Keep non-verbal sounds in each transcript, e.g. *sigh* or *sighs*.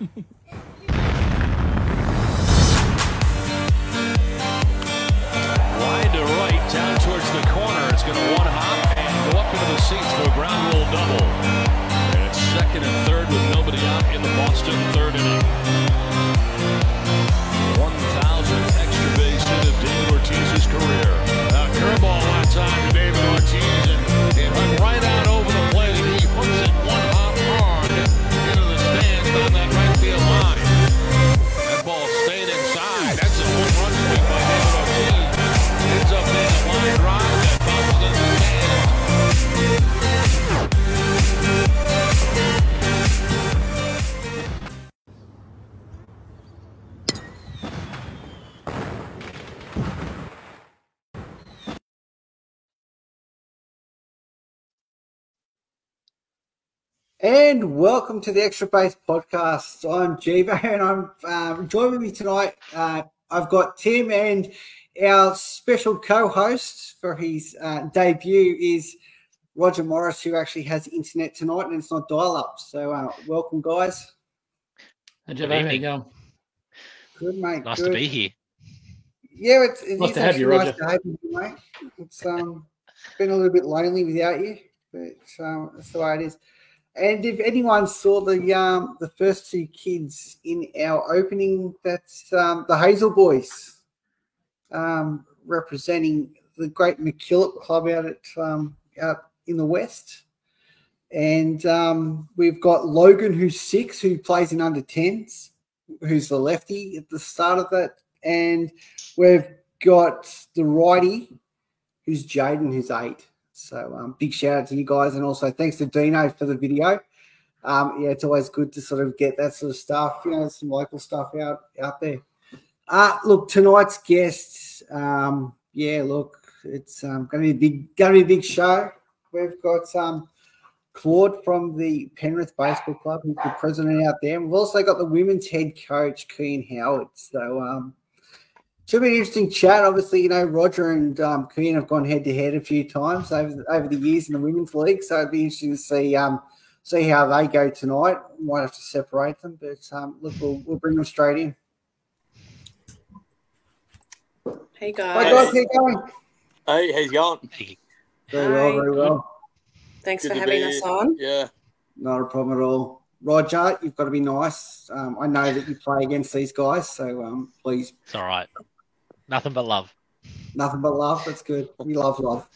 Wide to right, down towards the corner. It's going to one hop and go up into the seats for a ground rule double. And it's second and third with nobody out in the Boston third inning. And welcome to the Extra Base Podcast. I'm Jivo, and I'm uh, joined with me tonight. Uh, I've got Tim, and our special co-host for his uh, debut is Roger Morris, who actually has internet tonight, and it's not dial-up. So, uh, welcome, guys. Hey, Jeff, how you going? Good, mate. Nice good. to be here. Yeah, it's, it Nice to have you, nice Roger. to have you, mate. It's um been a little bit lonely without you, but um, that's the way it is. And if anyone saw the um the first two kids in our opening, that's um, the Hazel Boys, um, representing the great McKillop Club out at um, out in the west. And um, we've got Logan, who's six, who plays in under tens, who's the lefty at the start of that and we've got the righty, who's Jaden, who's eight. So um, big shout out to you guys, and also thanks to Dino for the video. Um, yeah, it's always good to sort of get that sort of stuff, you know, some local stuff out out there. Uh, look, tonight's guests, um, yeah, look, it's um, going to be a big, going to be a big show. We've got um, Claude from the Penrith Baseball Club, who's the president out there. And we've also got the women's head coach, Keen Howard. So um, should be an interesting chat. Obviously, you know, Roger and um, Keen have gone head to head a few times over the, over the years in the women's league. So it'd be interesting to see um, see how they go tonight. Might have to separate them, but um, look, we'll, we'll bring them straight in. Hey Hi guys. guys, how you going? Hey, how's it going? Very well, very well. Thanks Good for having us on. Yeah. Not a problem at all. Roger, you've got to be nice. Um, I know that you play against these guys, so um, please, It's all right. Nothing but love. nothing but love. That's good. We love love.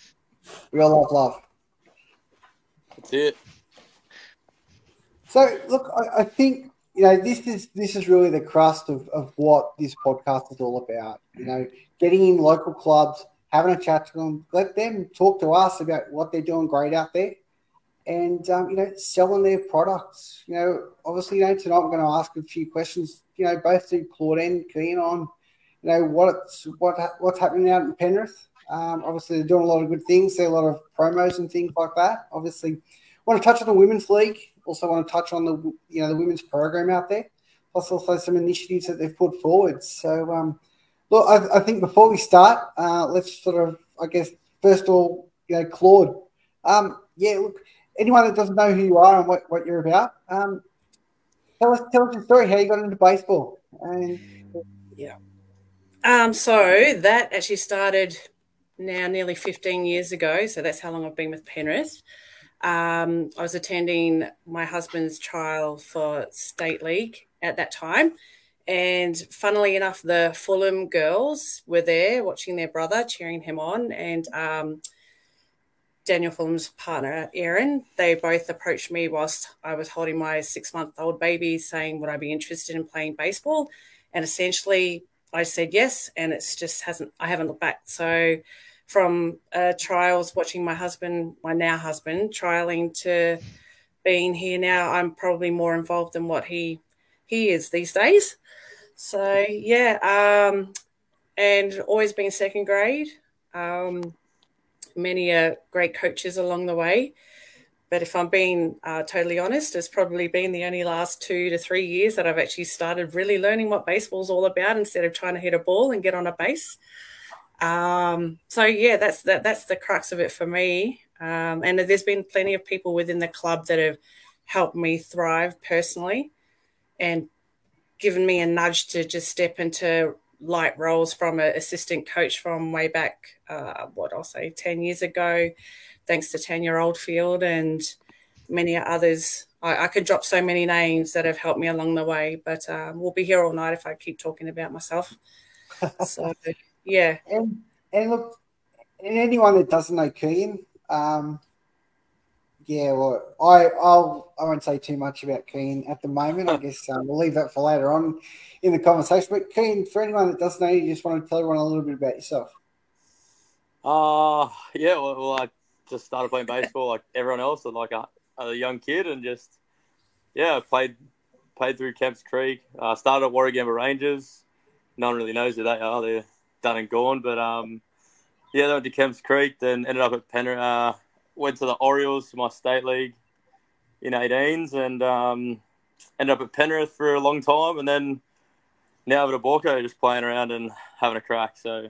We all love love. That's it. So look, I, I think you know this is this is really the crust of, of what this podcast is all about. You know, getting in local clubs, having a chat to them, let them talk to us about what they're doing great out there, and um, you know, selling their products. You know, obviously, you know, tonight we're going to ask a few questions. You know, both to Claude and Keen on, you know, what's what what's happening out in Penrith. Um, obviously, they're doing a lot of good things. There a lot of promos and things like that. Obviously, want to touch on the women's league. Also, want to touch on the you know the women's program out there. Plus, also some initiatives that they've put forward. So, um, look, I, I think before we start, uh, let's sort of, I guess, first of all, you know, Claude. Um, yeah, look, anyone that doesn't know who you are and what, what you're about, um, tell us tell us your story. How you got into baseball? And Um, so that actually started now nearly 15 years ago. So that's how long I've been with Penrith. Um, I was attending my husband's trial for state league at that time. And funnily enough, the Fulham girls were there watching their brother, cheering him on. And um, Daniel Fulham's partner, Erin, they both approached me whilst I was holding my six month old baby, saying, Would I be interested in playing baseball? And essentially, I said yes, and it's just hasn't, I haven't looked back. So, from uh, trials, watching my husband, my now husband, trialing to being here now, I'm probably more involved than what he he is these days. So yeah, um, and always been second grade. Um, many uh, great coaches along the way. But if I'm being uh, totally honest, it's probably been the only last two to three years that I've actually started really learning what baseball's all about instead of trying to hit a ball and get on a base. Um, so yeah, that's that, that's the crux of it for me. Um, and there's been plenty of people within the club that have helped me thrive personally and given me a nudge to just step into light roles from an assistant coach from way back, uh, what I'll say, 10 years ago, thanks to Tanya Oldfield and many others. I, I could drop so many names that have helped me along the way, but um, we'll be here all night if I keep talking about myself. *laughs* so, yeah. And, and look, and anyone that doesn't know Kean, um, yeah, well, I I'll I won't say too much about Kean at the moment. I guess um, we'll leave that for later on in the conversation. But Kean, for anyone that doesn't know you, just want to tell everyone a little bit about yourself. Uh yeah, well, well I just started playing baseball like everyone else, like a, a young kid, and just yeah, played played through Kemps Creek. Uh, started at Warragamba Rangers. No one really knows who they are. They're done and gone. But um, yeah, they went to Kemps Creek. Then ended up at Penrith. Uh, went to the Orioles to my state league in 18s, and um, ended up at Penrith for a long time, and then now at a Borco, just playing around and having a crack. So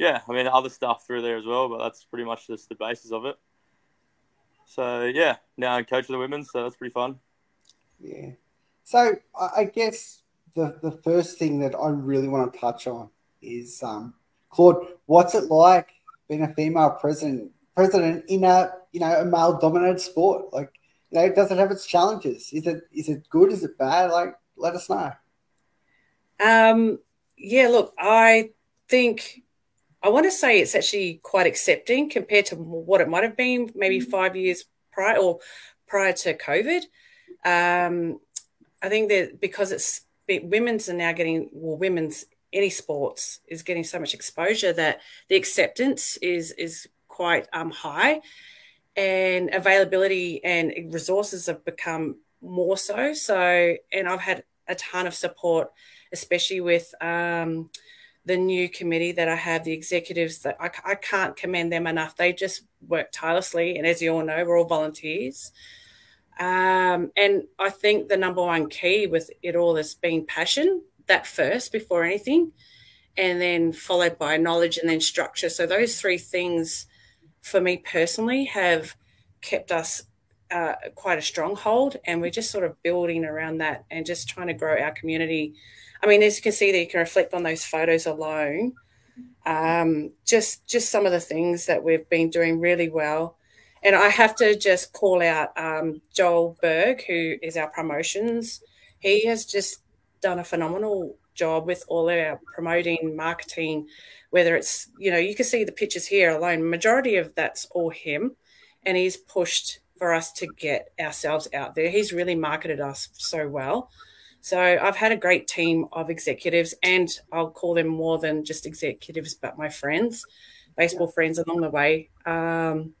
yeah, I mean other stuff through there as well, but that's pretty much just the basis of it. So yeah, now I'm coach of the women, so that's pretty fun. Yeah. So I guess the the first thing that I really want to touch on is um, Claude. What's it like being a female president president in a you know a male dominated sport? Like, you know, does it have its challenges? Is it is it good? Is it bad? Like, let us know. Um. Yeah. Look, I think I want to say it's actually quite accepting compared to what it might have been maybe mm-hmm. five years prior or prior to COVID. Um, I think that because it's women's are now getting well, women's any sports is getting so much exposure that the acceptance is is quite um, high, and availability and resources have become more so. So, and I've had a ton of support, especially with um, the new committee that I have, the executives that I, I can't commend them enough. They just work tirelessly, and as you all know, we're all volunteers. Um, and I think the number one key with it all has been passion, that first before anything, and then followed by knowledge and then structure. So those three things for me personally have kept us uh, quite a stronghold and we're just sort of building around that and just trying to grow our community. I mean, as you can see, that you can reflect on those photos alone. Um, just just some of the things that we've been doing really well and I have to just call out um, Joel Berg, who is our promotions. He has just done a phenomenal job with all our promoting, marketing, whether it's, you know, you can see the pictures here alone. Majority of that's all him. And he's pushed for us to get ourselves out there. He's really marketed us so well. So I've had a great team of executives, and I'll call them more than just executives, but my friends, baseball friends along the way. Um,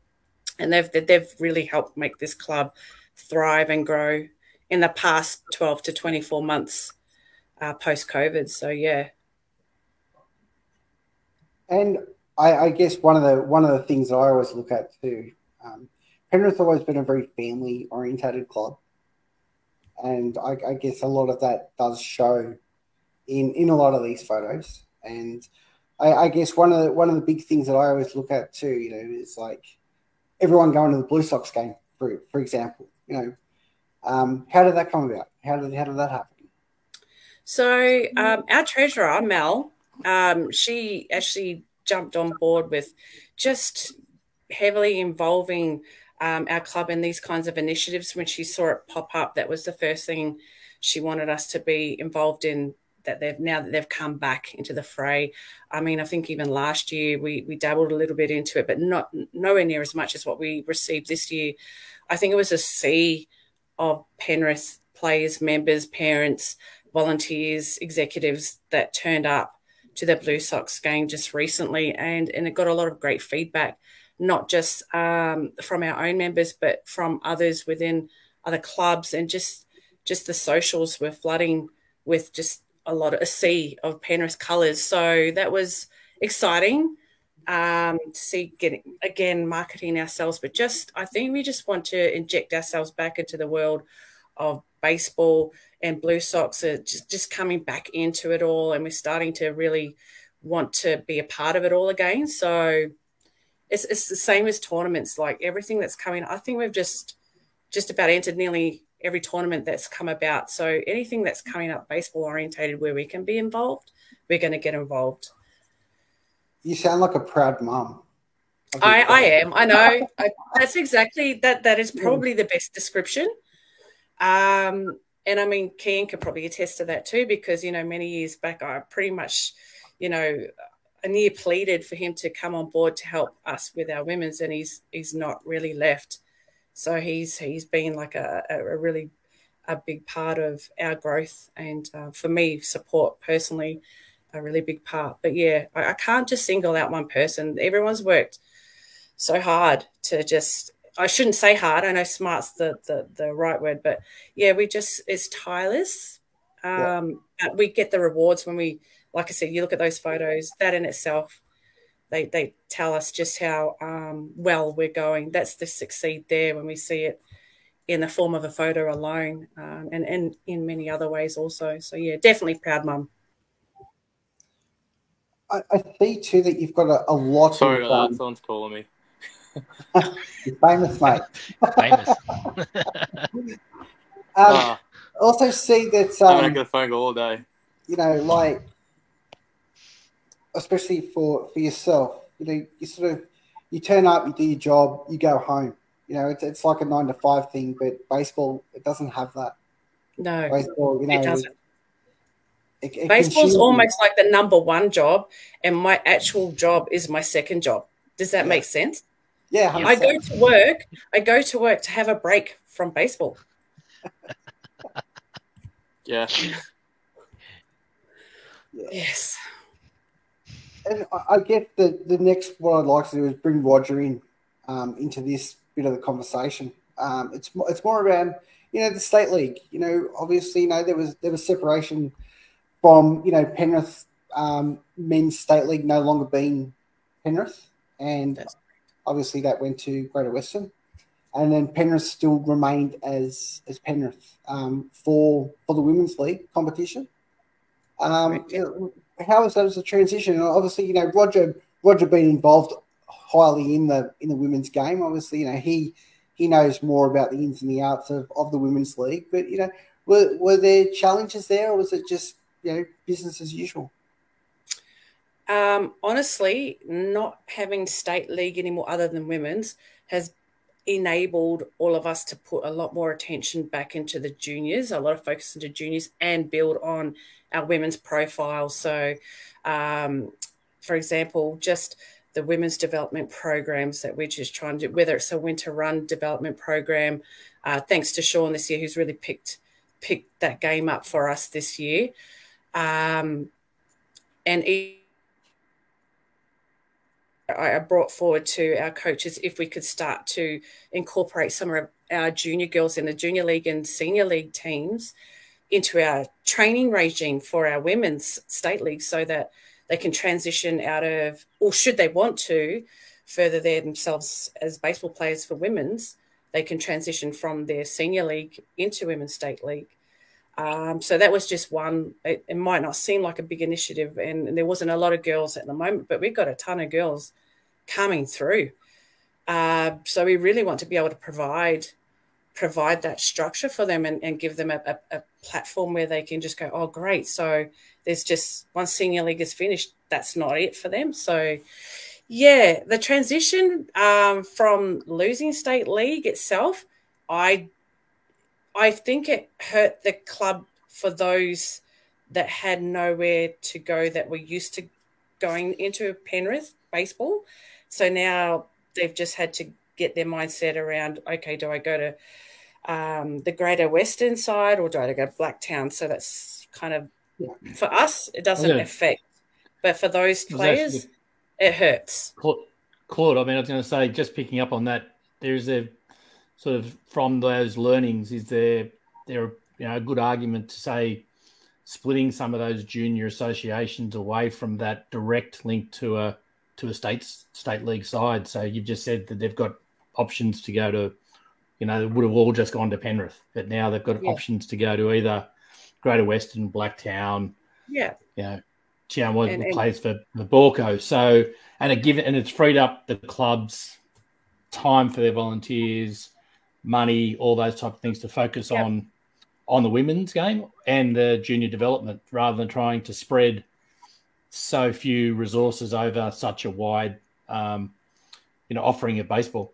and they've they've really helped make this club thrive and grow in the past 12 to 24 months uh, post COVID. So yeah. And I, I, guess one of the one of the things that I always look at too, um, Penrith always been a very family orientated club, and I, I, guess a lot of that does show in in a lot of these photos. And I, I guess one of the one of the big things that I always look at too, you know, is like everyone going to the Blue Sox game, for for example. You know, um, how did that come about? How did how did that happen? So um, our treasurer Mel, um, she actually jumped on board with just heavily involving um, our club and these kinds of initiatives. When she saw it pop up, that was the first thing she wanted us to be involved in that they've now that they've come back into the fray. I mean, I think even last year we we dabbled a little bit into it, but not nowhere near as much as what we received this year. I think it was a sea of Penrith players, members, parents, volunteers, executives that turned up to the Blue Sox game just recently, and and it got a lot of great feedback, not just um, from our own members, but from others within other clubs, and just just the socials were flooding with just a lot of a sea of Penrith colours. So that was exciting um, to see getting again marketing ourselves, but just I think we just want to inject ourselves back into the world of baseball and Blue Sox are just, just coming back into it all, and we're starting to really want to be a part of it all again. So it's it's the same as tournaments, like everything that's coming. I think we've just just about entered nearly every tournament that's come about. So anything that's coming up baseball orientated where we can be involved, we're going to get involved. You sound like a proud mom. I, I am. I know. I, that's exactly that. That is probably the best description. Um, and I mean, Kian could probably attest to that too, because you know, many years back, I pretty much, you know, a near pleaded for him to come on board to help us with our women's, and he's he's not really left. So he's he's been like a, a really a big part of our growth, and uh, for me, support personally, a really big part. But yeah, I, I can't just single out one person. Everyone's worked so hard to just I shouldn't say hard. I know smart's the the, the right word, but yeah, we just it's tireless. Um, yeah. We get the rewards when we, like I said, you look at those photos. That in itself, they they tell us just how um, well we're going. That's the succeed there when we see it in the form of a photo alone, um, and and in many other ways also. So yeah, definitely proud mum. I, I see too that you've got a, a lot. Sorry, of, um, someone's calling me. You're *laughs* famous, mate. Famous. *laughs* *laughs* um, Uh, also see that I'm um, not gonna phone call all day. you know, like especially for for yourself, you know, you sort of you turn up, you do your job, you go home. You know, it's it's like a nine to five thing, but baseball it doesn't have that. No, Baseball, you know, it doesn't. it- it Baseball's consumes you. almost like the number one job, and my actual job is my second job. Does that Yeah. make sense? yeah. I 100%. go to work. I go to work to have a break from baseball. *laughs* Yeah. *laughs* Yes. And I- guess the, the next what I'd like to do is bring Roger in um, into this bit of the conversation. Um, it's it's more around you know the state league. You know, obviously, you know there was there was separation from you know Penrith um, men's state league no longer being Penrith, and That's obviously that went to Greater Western, and then Penrith still remained as as Penrith um, for for the women's league competition. Um, Correct. you know, how was that as a transition? And obviously, you know, Roger Roger being involved highly in the in the women's game. Obviously, you know, he he knows more about the ins and the outs of, of the women's league. But you know, were were there challenges there, or was it just you know business as usual? Um, honestly, not having state league anymore other than women's has enabled all of us to put a lot more attention back into the juniors, a lot of focus into juniors, and build on our women's profile. So, um, for example, just the women's development programs that we're just trying to do, whether it's a winter run development program, uh, thanks to Sean this year, who's really picked picked that game up for us this year, um, and. I brought forward to our coaches if we could start to incorporate some of our junior girls in the junior league and senior league teams into our training regime for our women's state league so that they can transition out of, or should they want to, further themselves as baseball players for women's, they can transition from their senior league into women's state league. Um, so that was just one. It, it, might not seem like a big initiative, and, and, there wasn't a lot of girls at the moment, but we've got a ton of girls coming through. Uh, so we really want to be able to provide provide that structure for them and, and give them a, a, a, platform where they can just go, oh, great. So there's just once senior league is finished, that's not it for them. So yeah, the transition um, from losing state league itself, I I think it hurt the club for those that had nowhere to go that were used to going into Penrith baseball. So now they've just had to get their mindset around okay, do I go to um, the greater western side or do I go to Blacktown? So that's kind of yeah. for us, it doesn't Yeah. affect. But for those players, it hurts. Claude, Claude, I mean, I was going to say, just picking up on that, there's a sort of from those learnings, is there there you know a good argument to say splitting some of those junior associations away from that direct link to a to a state state league side. So you've just said that they've got options to go to, you know, they would have all just gone to Penrith, but now they've got Yeah. options to go to either Greater Western, Blacktown, Yeah. you know, Chiang was and- plays for the Borco. So and it given and it's freed up the clubs time for their volunteers, money, all those type of things to focus Yeah. on on the women's game and the junior development rather than trying to spread so few resources over such a wide um, you know offering of baseball.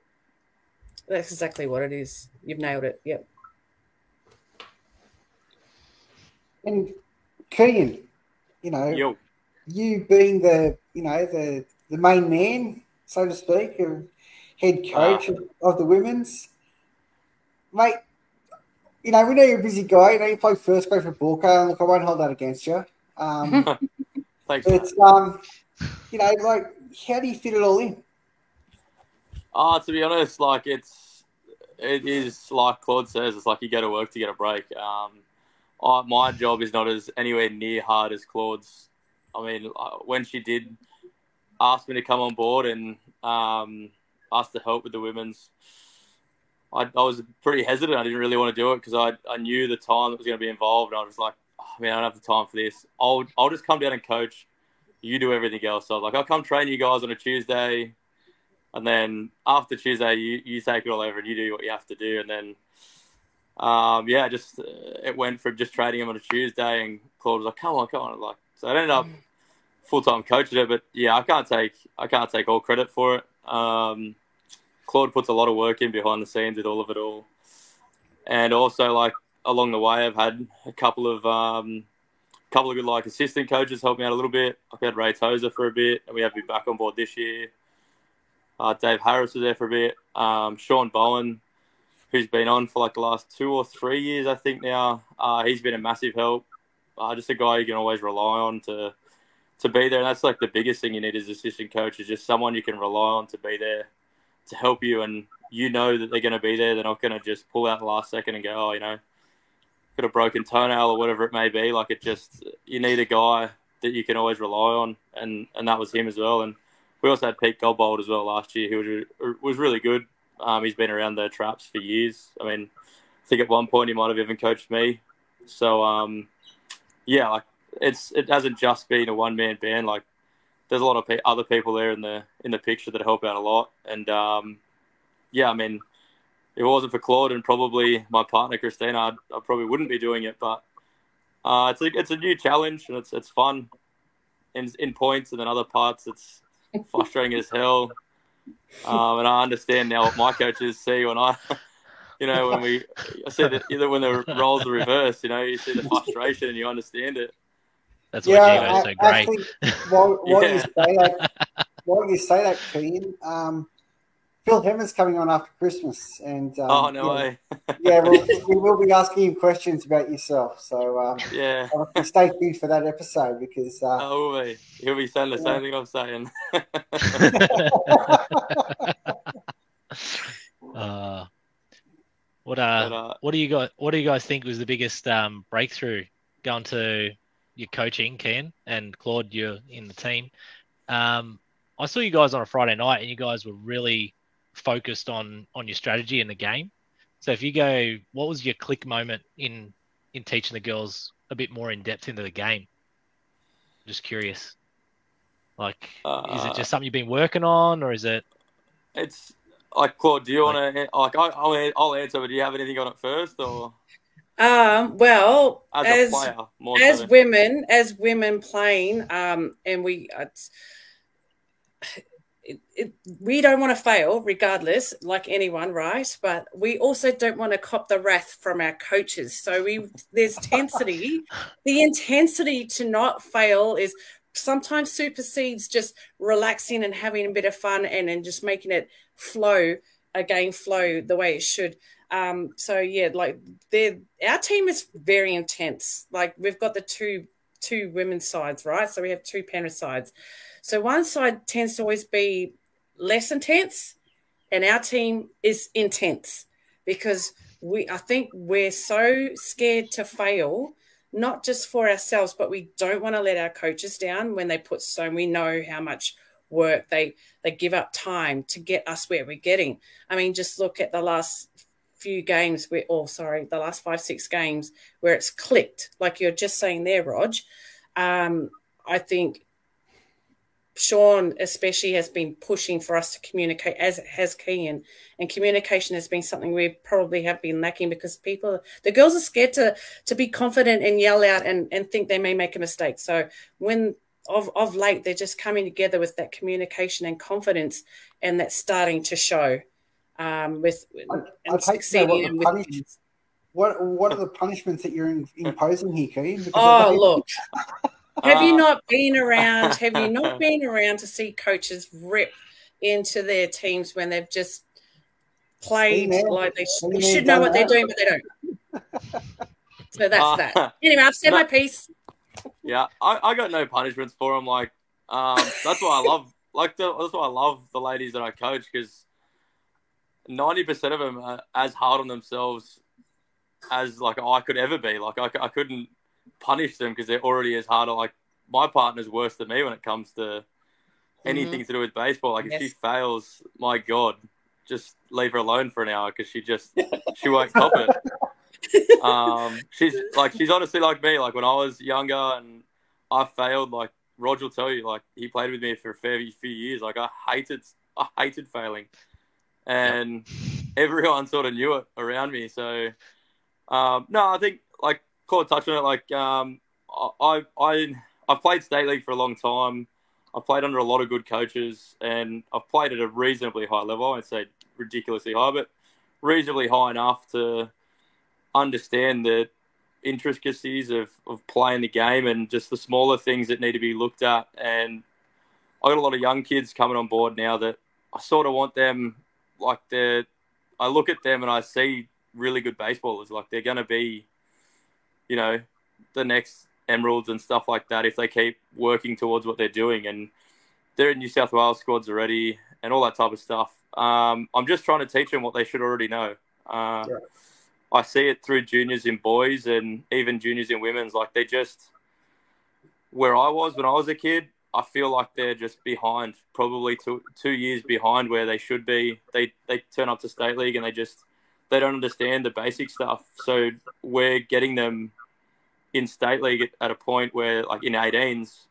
That's exactly what it is. You've nailed it. Yep. And Kean, you know, Yo, you being the you know the the main man, so to speak, of head coach of, of the women's, mate. You know, we know you're a busy guy. You know, you play first grade for Borco, and look, I won't hold that against you. Um, *laughs* thanks. mate. but um, you know, like, how do you fit it all in? Ah, to be honest, like it's it is like Claude says, it's like you go to work to get a break. Um, I, my job is not as anywhere near hard as Claude's. I mean, uh, when she did ask me to come on board and um, ask to help with the women's, I, I was pretty hesitant. I didn't really want to do it because I, I knew the time that was going to be involved. And I was like, oh, man, I don't have the time for this. I'll I'll just come down and coach. You do everything else. So I was like, I'll come train you guys on a Tuesday. And then after Tuesday, you, you take it all over and you do what you have to do. And then, um, yeah, just uh, it went from just trading him on a Tuesday, and Claude was like, "Come on, come on!" Like, so I ended up full time coaching it. But yeah, I can't take I can't take all credit for it. Um, Claude puts a lot of work in behind the scenes with all of it all, and also like along the way, I've had a couple of um, couple of good like assistant coaches help me out a little bit. I've had Ray Tozer for a bit, and we have been back on board this year. Uh, Dave Harris was there for a bit. Um, Sean Bowen, who's been on for like the last two or three years, I think now. Uh, he's been a massive help. Uh, just a guy you can always rely on to to be there. And that's like the biggest thing you need as assistant coach is just someone you can rely on to be there to help you, and you know that they're going to be there. They're not going to just pull out the last second and go, oh, you know, got a broken toenail or whatever it may be. Like it just you need a guy that you can always rely on, and and that was him as well. And we also had Pete Goldbold as well last year, who was, was really good. Um, he's been around the traps for years. I mean, I think at one point he might have even coached me. So um, yeah, like it's it hasn't just been a one man band. Like there's a lot of pe- other people there in the in the picture that help out a lot. And um, yeah, I mean, if it wasn't for Claude and probably my partner Christina, I'd, I probably wouldn't be doing it. But uh, it's a, it's a new challenge and it's it's fun in in points, and then other parts it's frustrating as hell. Um, and I understand now what my coaches see when I, *laughs* you know, when we I see that either when the roles are reversed, you know, you see the frustration and you understand it. That's why Yeah, Gino's so great. actually, while, while you say that, while you say that, Kean, um, Phil Hemmer's coming on after Christmas, and um, oh no yeah, way! yeah, *laughs* we'll, we will be asking him questions about yourself. So um, yeah, stay tuned for that episode because uh, oh, will be. He'll be saying the same thing I'm saying. *laughs* *laughs* Uh, what uh, But, uh, what do you guys what do you guys think was the biggest um, breakthrough going to your coaching, Ken and Claude? You're in the team. Um, I saw you guys on a Friday night, and you guys were really focused on on your strategy in the game. So if you go, what was your click moment in in teaching the girls a bit more in depth into the game? Just curious. Like, is it Uh, just something you've been working on, or is it? it's like Claude. Do you want to like? I, I'll, I'll answer, but do you have anything on it first, or Um, well, as, as a player more as so? women, as women playing, um, and we, it's, it, it, we don't want to fail, regardless, like anyone, right? But we also don't want to cop the wrath from our coaches. So we, there's intensity. *laughs* the intensity to not fail is sometimes supersedes just relaxing and having a bit of fun and and just making it flow, again flow the way it should. Um, so yeah, like they our team is very intense. Like we've got the two two women's sides, right? So we have two Penrith sides. So one side tends to always be less intense, and our team is intense because we I think we're so scared to fail, not just for ourselves, but we don't want to let our coaches down when they put so we know how much work they they give up time to get us where we're getting. I mean, just look at the last few games where oh sorry, the last five, six games where it's clicked, like you're just saying there, Rog. Um, I think Sean especially has been pushing for us to communicate, as has Kean, and communication has been something we probably have been lacking because people, the girls are scared to to be confident and yell out and and think they may make a mistake. So when of of late they're just coming together with that communication and confidence, and that's starting to show um, with I- and I'd hate what the with- punish- What what are the punishments that you're in, imposing here, Keane? Because Oh, look. *laughs* Have you Uh, not been around? Have you not *laughs* been around to see coaches rip into their teams when they've just played Been like they, sh- Been they should know done what they're doing, but they don't? So that's Uh, that. *laughs* Anyway, I've said no. my piece. Yeah, I, I got no punishments for them. Like, um, that's why I love like the, that's why I love the ladies that I coach because ninety percent of them are as hard on themselves as like I could ever be. Like I couldn't punish them because they're already as hard. Like my partner's worse than me when it comes to anything to do with baseball. Like if she fails, my god, just leave her alone for an hour because she just *laughs* she won't cop it um, she's like she's honestly like me. Like when I was younger and I failed, like Roger will tell you, like he played with me for a fair few years. Like I hated, I hated failing, and everyone sort of knew it around me. So um, no, I think like Claude touched on it. Like um, I, I, I played state league for a long time. I've played under a lot of good coaches, and I've played at a reasonably high level. I'd say ridiculously high, but reasonably high enough to understand the intricacies of, of playing the game and just the smaller things that need to be looked at. And I got a lot of young kids coming on board now that I sort of want them like they're. I look at them and I see really good baseballers. Like they're going to be, you know, the next Emeralds and stuff like that if they keep working towards what they're doing. And they're in New South Wales squads already and all that type of stuff. Um, I'm just trying to teach them what they should already know. Uh, Yeah. I see it through juniors in boys and even juniors in women's. Like they just, where I was when I was a kid, I feel like they're just behind, probably two two years behind where they should be. They they turn up to state league and they just they don't understand the basic stuff. So we're getting them in state league at a point where, like in 18s,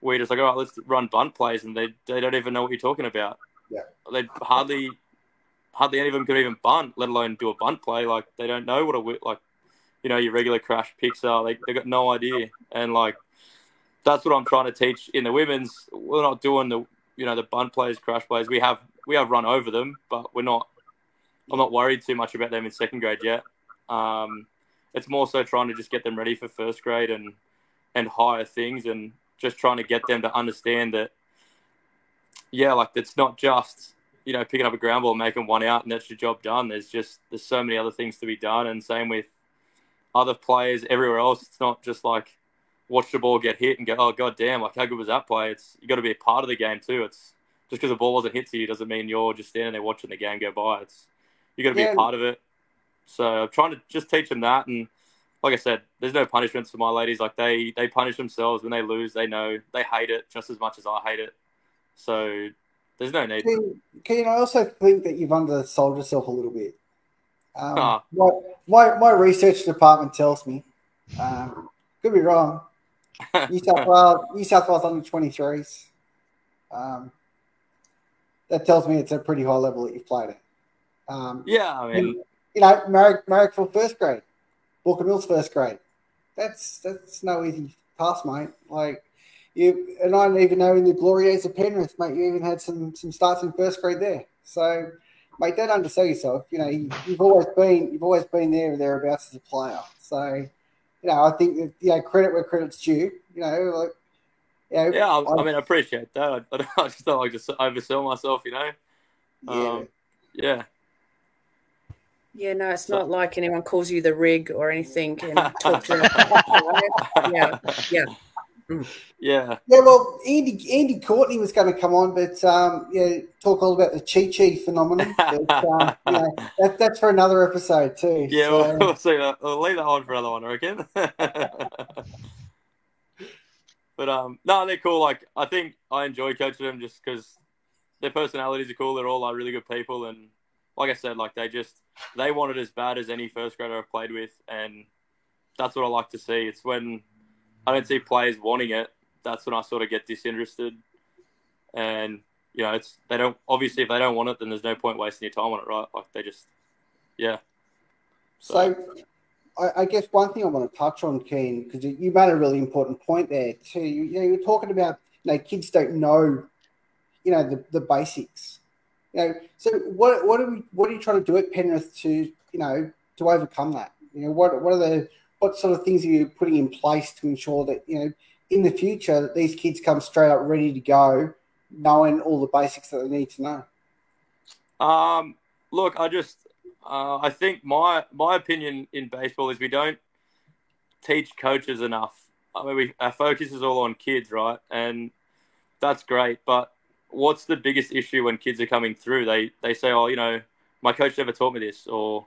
we're just like, oh, let's run bunt plays, and they they don't even know what you're talking about. Yeah. they hardly hardly any of them could even bunt, let alone do a bunt play. Like they don't know what a like, you know, your regular crash picks are. They they got no idea, and like that's what I'm trying to teach in the women's. We're not doing the you know the bunt plays, crash plays. We have we have run over them, but we're not. I'm not worried too much about them in second grade yet. Um, it's more so trying to just get them ready for first grade and and higher things, and just trying to get them to understand that. Yeah, like it's not just you know picking up a ground ball, making one out, and that's your job done. There's just there's so many other things to be done, and same with other players everywhere else. It's not just like watch the ball get hit and go, oh god damn, like how good was that play? It's you got to be a part of the game too. It's just because the ball wasn't hit to you doesn't mean you're just standing there watching the game go by. It's you got to be Yeah. a part of it. So I'm trying to just teach them that, and like I said, there's no punishments for my ladies. Like they they punish themselves when they lose. They know they hate it just as much as I hate it. So there's no need. Keane, I also think that you've undersold yourself a little bit. Um, Ah. my, my, my research department tells me, um, could be wrong, New South Wales, New South Wales under 23s. Um, that tells me it's a pretty high level that you've played at. Um, yeah, I mean, you know, Merrick, Marrickville first grade, Walker Mills first grade. That's that's no easy pass, mate. Like you and I don't even know in the glory days of Penrith, mate, you even had some some starts in first grade there. So, mate, don't undersell yourself. You know, you, you've always been you've always been there or thereabouts as a player. So, you know, I think that, you know credit where credit's due. You know, like you know, yeah, I, I mean, I appreciate that. I, I, don't- I just don't like to oversell myself, you know. yeah. Um, yeah. Yeah, no, it's not like anyone calls you the rig or anything and *laughs* talks to you. Yeah, yeah. Yeah. Yeah, well, Andy Andy Courtney was going to come on, but um, yeah, talk all about the Chi Chi phenomenon. *laughs* But um, know, that, that's for another episode too. Yeah, So, we'll, we'll see that. We'll leave that on for another one, I reckon. *laughs* but um, no, they're cool. Like I think I enjoy coaching them just because their personalities are cool. They're all like really good people, and like I said, like they just they want it as bad as any first grader I've played with, and that's what I like to see. It's when I don't see players wanting it. That's when I sort of get disinterested. and you know, it's they don't obviously if they don't want it, then there's no point wasting your time on it, right? Like they just, yeah. So, I, I guess one thing I want to touch on, Keen, because you, you made a really important point there too. You, you know, you're talking about you know kids don't know, you know, the, the basics. You know, so what what are we what are you trying to do at Penrith to you know to overcome that? You know, what what are the what sort of things are you putting in place to ensure that you know in the future that these kids come straight up ready to go, knowing all the basics that they need to know? Um, look, I just uh, I think my my opinion in baseball is we don't teach coaches enough. I mean, we, our focus is all on kids, right? And that's great. But what's the biggest issue when kids are coming through? They they say, "Oh, you know, my coach never taught me this," or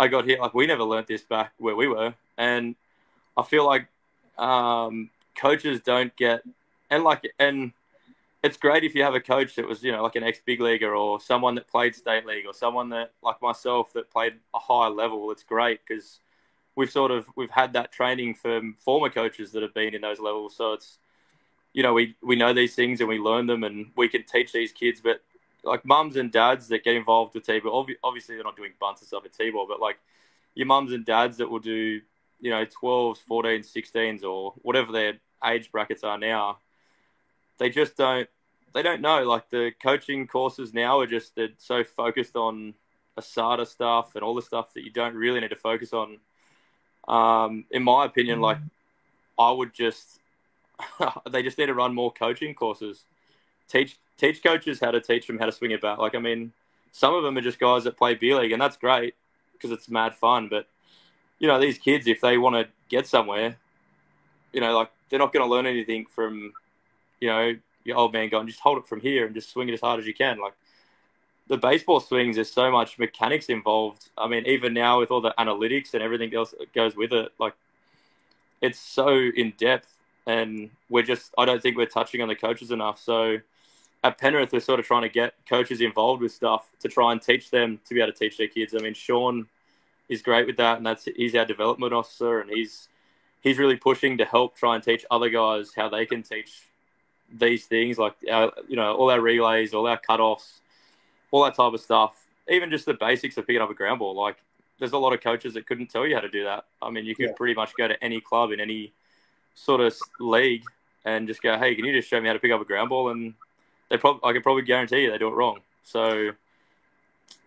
"I got here like we never learnt this back where we were." And I feel like um, coaches don't get and like and it's great if you have a coach that was, you know, like an ex big leaguer or someone that played state league or someone that, like myself, that played a higher level. It's great because we've sort of we've had that training from former coaches that have been in those levels. So it's, you know, we we know these things and we learn them and we can teach these kids. But like mums and dads that get involved with T-ball, obviously they're not doing bunts and stuff at T-ball, but like your mums and dads that will do, you know, 12s, 14s, 16s or whatever their age brackets are now, they just don't they don't know. Like the coaching courses now are just they're so focused on ASADA stuff and all the stuff that you don't really need to focus on. Um, in my opinion, like I would just *laughs* they just need to run more coaching courses. Teach teach coaches how to teach them how to swing it back. Like I mean, some of them are just guys that play beer league, and that's great because it's mad fun. But you know, these kids, if they want to get somewhere, you know, like they're not going to learn anything from you know your old man going, just hold it from here and just swing it as hard as you can. Like the baseball swings, there's so much mechanics involved. I mean, even now with all the analytics and everything else that goes with it, like it's so in depth. And we're just, I don't think we're touching on the coaches enough. So at Penrith, we're sort of trying to get coaches involved with stuff to try and teach them to be able to teach their kids. I mean, Sean is great with that, and that's he's our development officer, and he's he's really pushing to help try and teach other guys how they can teach these things, like our, you know, all our relays, all our cutoffs, all that type of stuff. Even just the basics of picking up a ground ball. Like, there's a lot of coaches that couldn't tell you how to do that. I mean, you could yeah. pretty much go to any club in any sort of league and just go, "Hey, can you just show me how to pick up a ground ball?" And they probably, I can probably guarantee you, they do it wrong. So,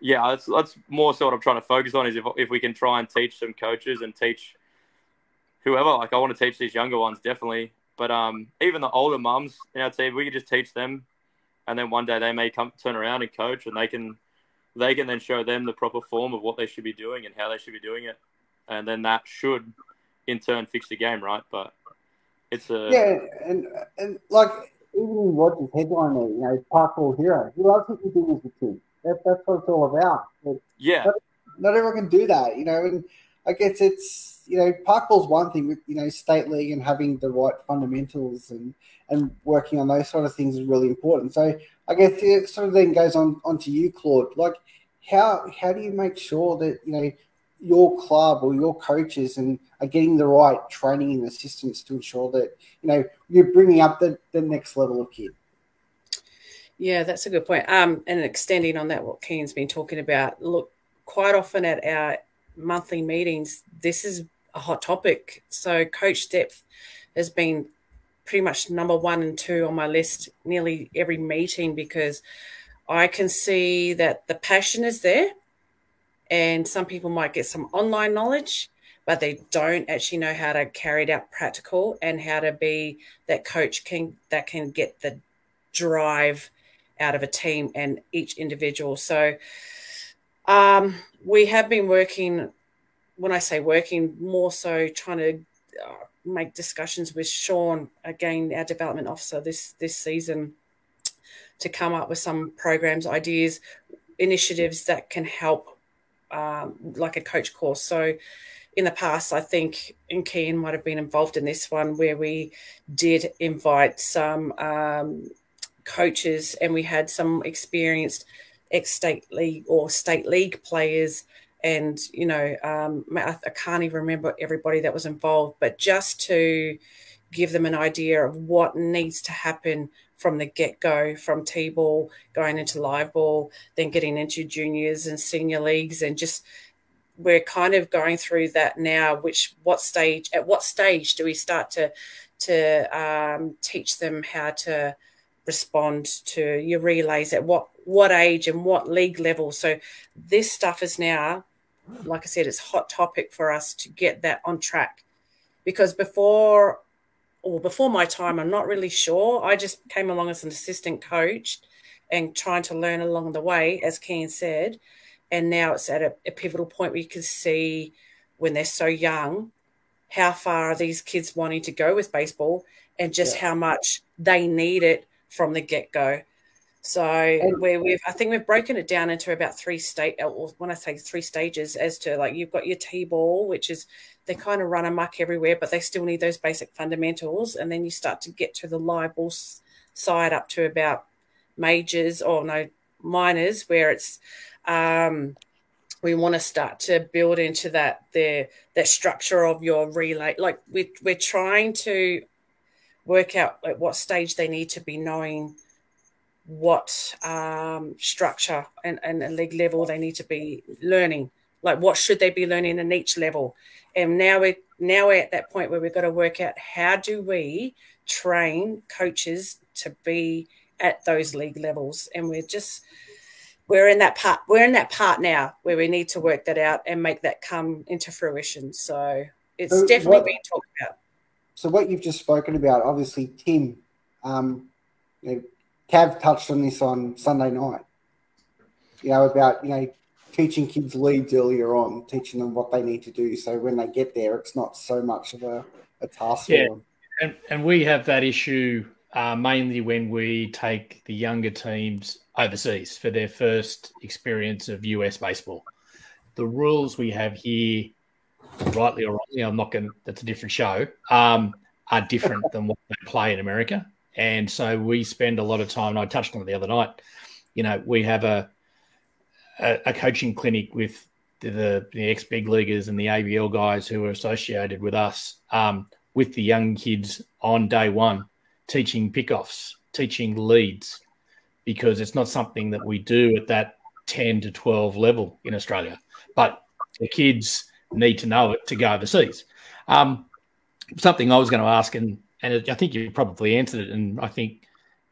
yeah, that's that's more so what I'm trying to focus on is if if we can try and teach some coaches and teach whoever. Like, I want to teach these younger ones definitely but um, even the older mums in our team, we could just teach them, and then one day they may come turn around and coach, and they can they can then show them the proper form of what they should be doing and how they should be doing it, and then that should in turn fix the game, right? But it's a yeah, and and like even in Roger's headline there, you know, Parkour hero. He loves what you do as a kid. That, that's what it's all about. But yeah, not, not everyone can do that, you know, and I guess it's you know, parkball's one thing with you know state league and having the right fundamentals and and working on those sort of things is really important. So I guess it sort of then goes on onto you, Claude. Like, how how do you make sure that you know your club or your coaches and are getting the right training and assistance to ensure that you know you're bringing up the, the next level of kid? Yeah, that's a good point. Um, and extending on that, what Keen's been talking about. Look, quite often at our monthly meetings, this is a hot topic. So coach depth has been pretty much number one and two on my list nearly every meeting because I can see that the passion is there. And some people might get some online knowledge, but they don't actually know how to carry it out practical and how to be that coach can that can get the drive out of a team and each individual. So um, we have been working when I say working, more so trying to uh, make discussions with Sean again, our development officer this this season, to come up with some programs, ideas, initiatives that can help, um, like a coach course. So, in the past, I think, and Keen might have been involved in this one where we did invite some um, coaches and we had some experienced ex state league or state league players and you know um, I, I can't even remember everybody that was involved but just to give them an idea of what needs to happen from the get go, from T ball going into live ball, then getting into juniors and senior leagues, and just we're kind of going through that now. Which what stage? At what stage do we start to to um, teach them how to respond to your relays at what what age and what league level? So this stuff is now, like I said, it's hot topic for us to get that on track because before or before my time, I'm not really sure. I just came along as an assistant coach and trying to learn along the way, as Ken said. And now it's at a, a pivotal point where you can see when they're so young how far are these kids wanting to go with baseball and just yeah. how much they need it from the get go. So where we've, I think we've broken it down into about three state, or when I say three stages, as to like you've got your T-ball, which is they kind of run amok everywhere, but they still need those basic fundamentals, and then you start to get to the live ball side up to about majors or no minors, where it's um, we want to start to build into that the that structure of your relay. Like we we're trying to work out at what stage they need to be knowing what um, structure and, and, and league level they need to be learning. Like what should they be learning in each level? And now we're now we're at that point where we've got to work out how do we train coaches to be at those league levels. And we're just we're in that part we're in that part now where we need to work that out and make that come into fruition. So it's so definitely what, being talked about. So what you've just spoken about, obviously Tim, um, you know, Cav touched on this on Sunday night. You know, about, you know, teaching kids leads earlier on, teaching them what they need to do. So when they get there, it's not so much of a, a task yeah. for them. And, and we have that issue uh, mainly when we take the younger teams overseas for their first experience of US baseball. The rules we have here, rightly or wrongly, I'm not going. to, That's a different show. Um, are different than what they play in America. And so we spend a lot of time, and I touched on it the other night. You know, we have a a, a coaching clinic with the, the, ex big leaguers and the ABL guys who are associated with us, um, with the young kids on day one, teaching pickoffs, teaching leads, because it's not something that we do at that 10 to 12 level in Australia. But the kids need to know it to go overseas. Um, something I was going to ask, and and I think you probably answered it, and I think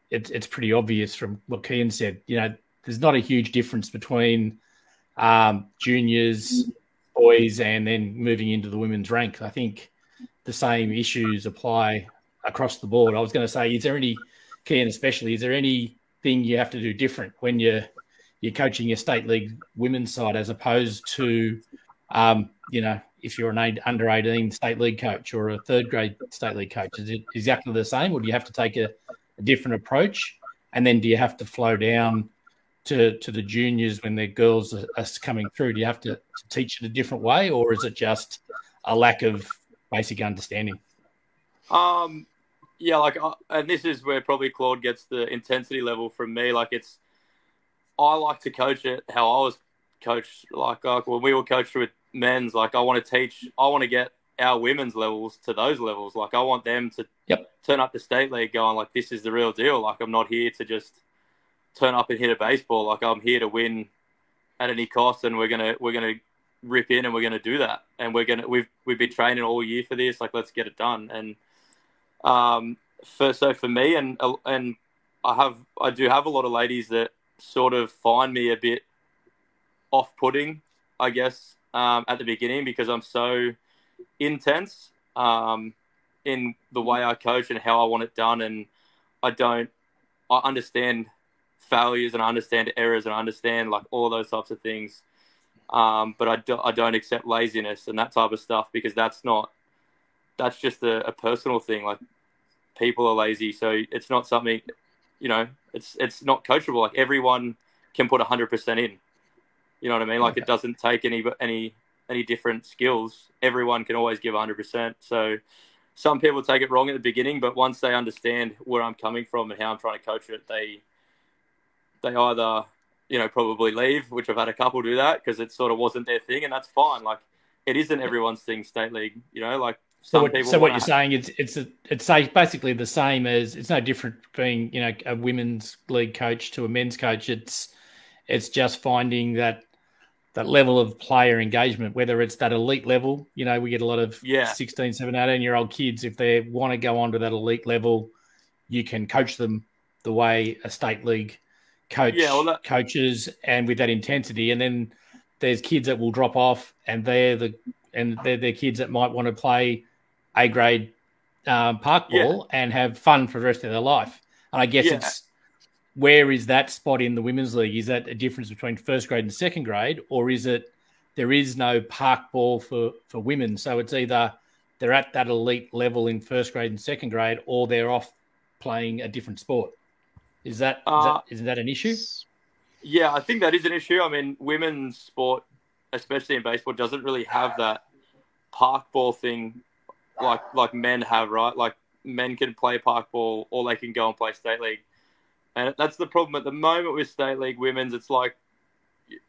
it's it's pretty obvious from what Kian said. You know, there's not a huge difference between um, juniors, boys, and then moving into the women's rank. I think the same issues apply across the board. I was going to say, is there any, Kian especially, is there anything you have to do different when you're you're coaching your state league women's side as opposed to, um, you know, if you're an under 18 state league coach or a third grade state league coach? Is it exactly the same, or do you have to take a, a different approach? And then do you have to flow down to, to the juniors when their girls are, are coming through? Do you have to, to teach it a different way, or is it just a lack of basic understanding? Um, yeah, like, uh, and this is where probably Claude gets the intensity level from me. Like, it's I like to coach it how I was coached. Like, like when we were coached with men's, like I want to teach, I want to get our women's levels to those levels. Like I want them to yep. turn up the state league going like this is the real deal. Like I'm not here to just turn up and hit a baseball. Like I'm here to win at any cost, and we're gonna we're gonna rip in and we're gonna do that. And we're gonna we've we've been training all year for this. Like let's get it done. And um, for so for me and and I have I do have a lot of ladies that sort of find me a bit off-putting, I guess, um, at the beginning because I'm so intense um, in the way I coach and how I want it done, and I don't. I understand failures and I understand errors and I understand like all those types of things, um, but I, do, I don't accept laziness and that type of stuff because that's not. That's just a, a personal thing. Like people are lazy, so it's not something. You know, it's it's not coachable. Like everyone can put hundred percent in. You know what I mean? Like okay. it doesn't take any any any different skills. Everyone can always give 100%. So some people take it wrong at the beginning, but once they understand where I'm coming from and how I'm trying to coach it, they they either you know probably leave, which I've had a couple do that because it sort of wasn't their thing, and that's fine. Like it isn't everyone's thing, state league. You know, like So some what, people so what you're ha- saying it's it's a, it's basically the same as it's no different being you know a women's league coach to a men's coach. It's it's just finding that that level of player engagement, whether it's that elite level. You know, we get a lot of Yeah. 16, 17, 18 year old kids. If they want to go on to that elite level, you can coach them the way a state league coach Yeah, well, that- coaches and with that intensity. And then there's kids that will drop off and they're the and they're, they're kids that might want to play A grade um, park Yeah. ball and have fun for the rest of their life. And I guess Yeah. it's where is that spot in the women's league? Is that a difference between first grade and second grade, or is it there is no park ball for for women? So it's either they're at that elite level in first grade and second grade, or they're off playing a different sport. Is that, is Uh, that that an issue? Yeah, I think that is an issue. I mean, women's sport, especially in baseball, doesn't really have that park ball thing like like men have, right? Like men can play park ball or they can go and play state league. And that's the problem at the moment with state league women's. It's like,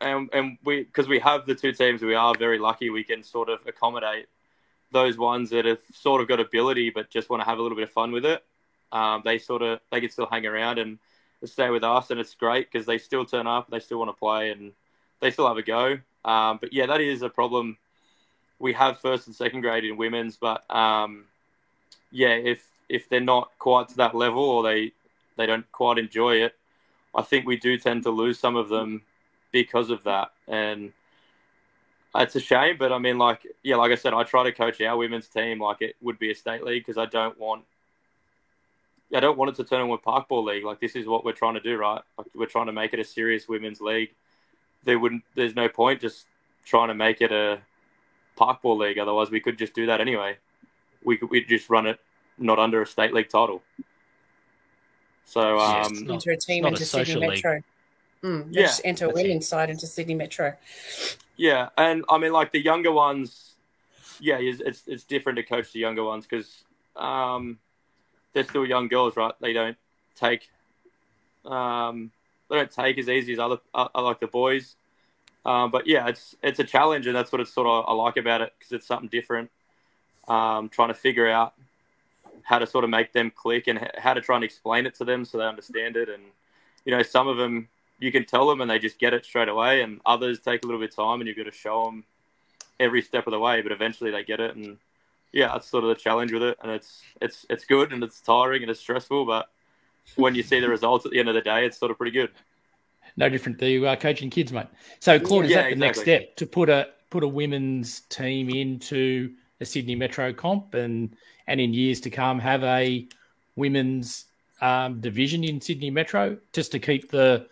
and, and we because we have the two teams, we are very lucky. We can sort of accommodate those ones that have sort of got ability but just want to have a little bit of fun with it. Um, they sort of they can still hang around and stay with us, and it's great because they still turn up, they still want to play, and they still have a go. Um, but yeah, that is a problem. We have first and second grade in women's, but um, yeah, if if they're not quite to that level or they they don't quite enjoy it, I think we do tend to lose some of them because of that, and it's a shame. But I mean, like yeah, like I said, I try to coach our women's team like it would be a state league because I don't want I don't want it to turn into a park ball league. Like this is what we're trying to do, right? Like we're trying to make it a serious women's league. There wouldn't, there's no point just trying to make it a park ball league. Otherwise, we could just do that anyway. We could we just run it not under a state league title. So Yeah, um, it's not- enter a team not a into Sydney league. Metro. Mm, Yeah, just enter a that's it. women's side into Sydney Metro. Yeah, and I mean, like the younger ones, yeah, it's it's, it's different to coach the younger ones because um, they're still young girls, right? They don't take um, they don't take as easy as other uh, like the boys. Um, but yeah, it's it's a challenge, and that's what it's sort of I like about it because it's something different. Um, trying to figure out how to sort of make them click and how to try and explain it to them so they understand it. And you know, some of them you can tell them and they just get it straight away, and others take a little bit of time, and you've got to show them every step of the way. But eventually, they get it, and yeah, that's sort of the challenge with it. And it's it's it's good and it's tiring and it's stressful, but when you see the results at the end of the day, it's sort of pretty good. No different to uh, coaching kids, mate. So, Claude, is Yeah, that the next step to put a put a women's team into a Sydney Metro comp, and and in years to come have a women's um, division in Sydney Metro, just to keep the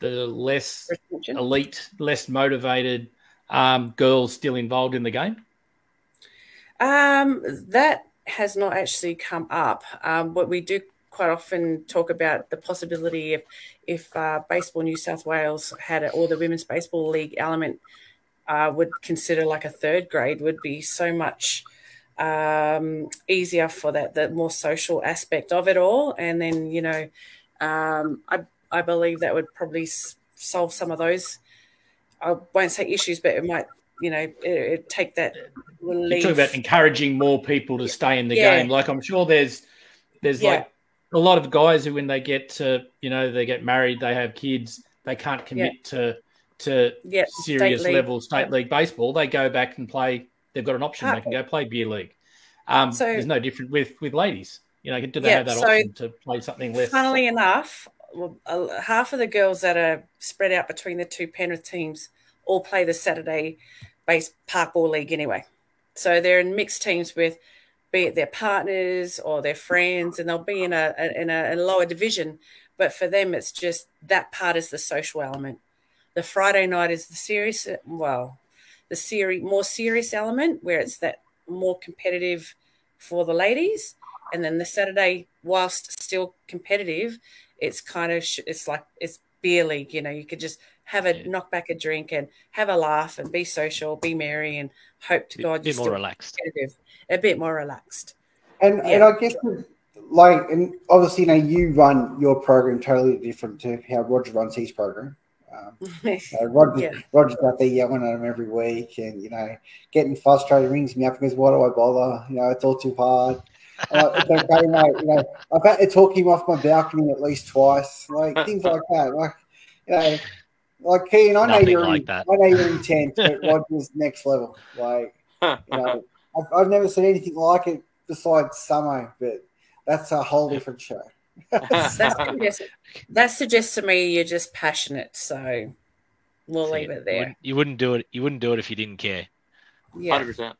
the less Retention. elite, less motivated um, girls still involved in the game? Um, that has not actually come up. Um, but we do quite often talk about the possibility if if uh, Baseball New South Wales had it, or the Women's Baseball League element uh, would consider like a third grade would be so much um, easier for that the more social aspect of it all. And then you know, um, I I believe that would probably s- solve some of those. I won't say issues, but it might you know it, it take that You're talking about encouraging more people to stay in the Yeah. game. Like I'm sure there's there's Yeah. like a lot of guys who when they get to you know they get married, they have kids, they can't commit to to yeah, serious state level state league baseball. They go back and play. They've got an option. They can go play beer league. Um, So- there's no different with with ladies. You know, do they Yeah, have that so- option to play something less? Funnily enough, well, uh, half of the girls that are spread out between the two Penrith teams all play the Saturday based park ball league anyway. So they're in mixed teams with, be it their partners or their friends, and they'll be in a in a, in a lower division. But for them, it's just that part is the social element. The Friday night is the serious, well, the serious more serious element where it's that more competitive for the ladies, and then the Saturday, whilst still competitive, it's kind of sh- it's like it's beer league. You know, you could just have a Yeah. knock back a drink and have a laugh and be social, be merry, and hope to bit, God you're bit more still relaxed. competitive, a bit more relaxed. And Yeah. and I guess like and obviously you know you run your program totally different to how Roger runs his program. Um, uh, *laughs* Roger, Yeah. Roger's out there yelling at him every week, and you know, getting frustrated, rings me up and goes, "Why do I bother? You know, it's all too hard." I'm like, it's okay, mate. You know, I've had to talk him off my balcony at least twice, like things like that. Like, you know, like Keane, I know Nothing you're like in, that. I know you're intense, but Roger's next level. Like, you know, I've, I've never seen anything like it besides Samo, but that's a whole different show. That, *laughs* suggests, that suggests to me you're just passionate. So we'll leave it there. wouldn't, you wouldn't do it. You wouldn't do it if you didn't care. Yeah. Hundred percent.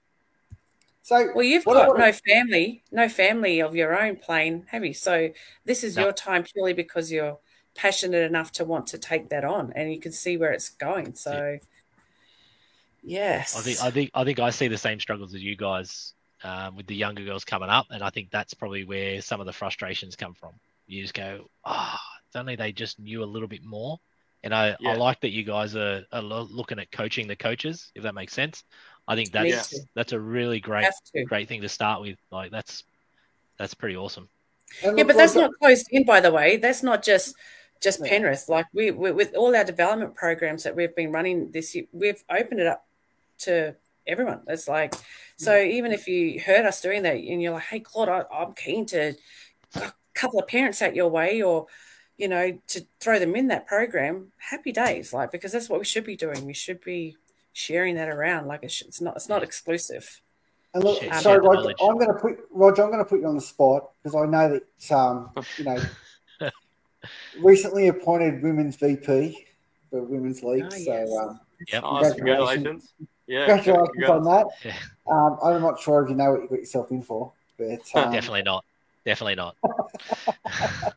So, Well, you've got about- no family, no family of your own playing, have you? So this is No. your time purely because you're passionate enough to want to take that on, and you can see where it's going. So, yes, I think I think I think I see the same struggles as you guys um, with the younger girls coming up, and I think that's probably where some of the frustrations come from. You just go, ah, if only they just knew a little bit more. And I, Yeah. I like that you guys are, are looking at coaching the coaches, if that makes sense. I think that's too. that's a really great great thing to start with. Like that's that's pretty awesome. Yeah, but that's not closed in, by the way. That's not just just Yeah. Penrith. Like we, we with all our development programs that we've been running this year, we've opened it up to everyone. It's like so even if you heard us doing that and you're like, hey Claude, I, I'm keen to a couple of parents out your way or you know to throw them in that program. Happy days, like because that's what we should be doing. We should be sharing that around. Like it's, it's not it's not exclusive. And look, Share- share so Roger. I'm going to put Roger. I'm going to put you on the spot because I know that um, you know *laughs* recently appointed women's VP for women's league. Oh, so yes. um, Yep. Nice. Congratulations. Congratulations. Yeah. congratulations on that. Yeah. Um, I'm not sure if you know what you got yourself in for, but *laughs* um, Definitely not. Definitely not. *laughs*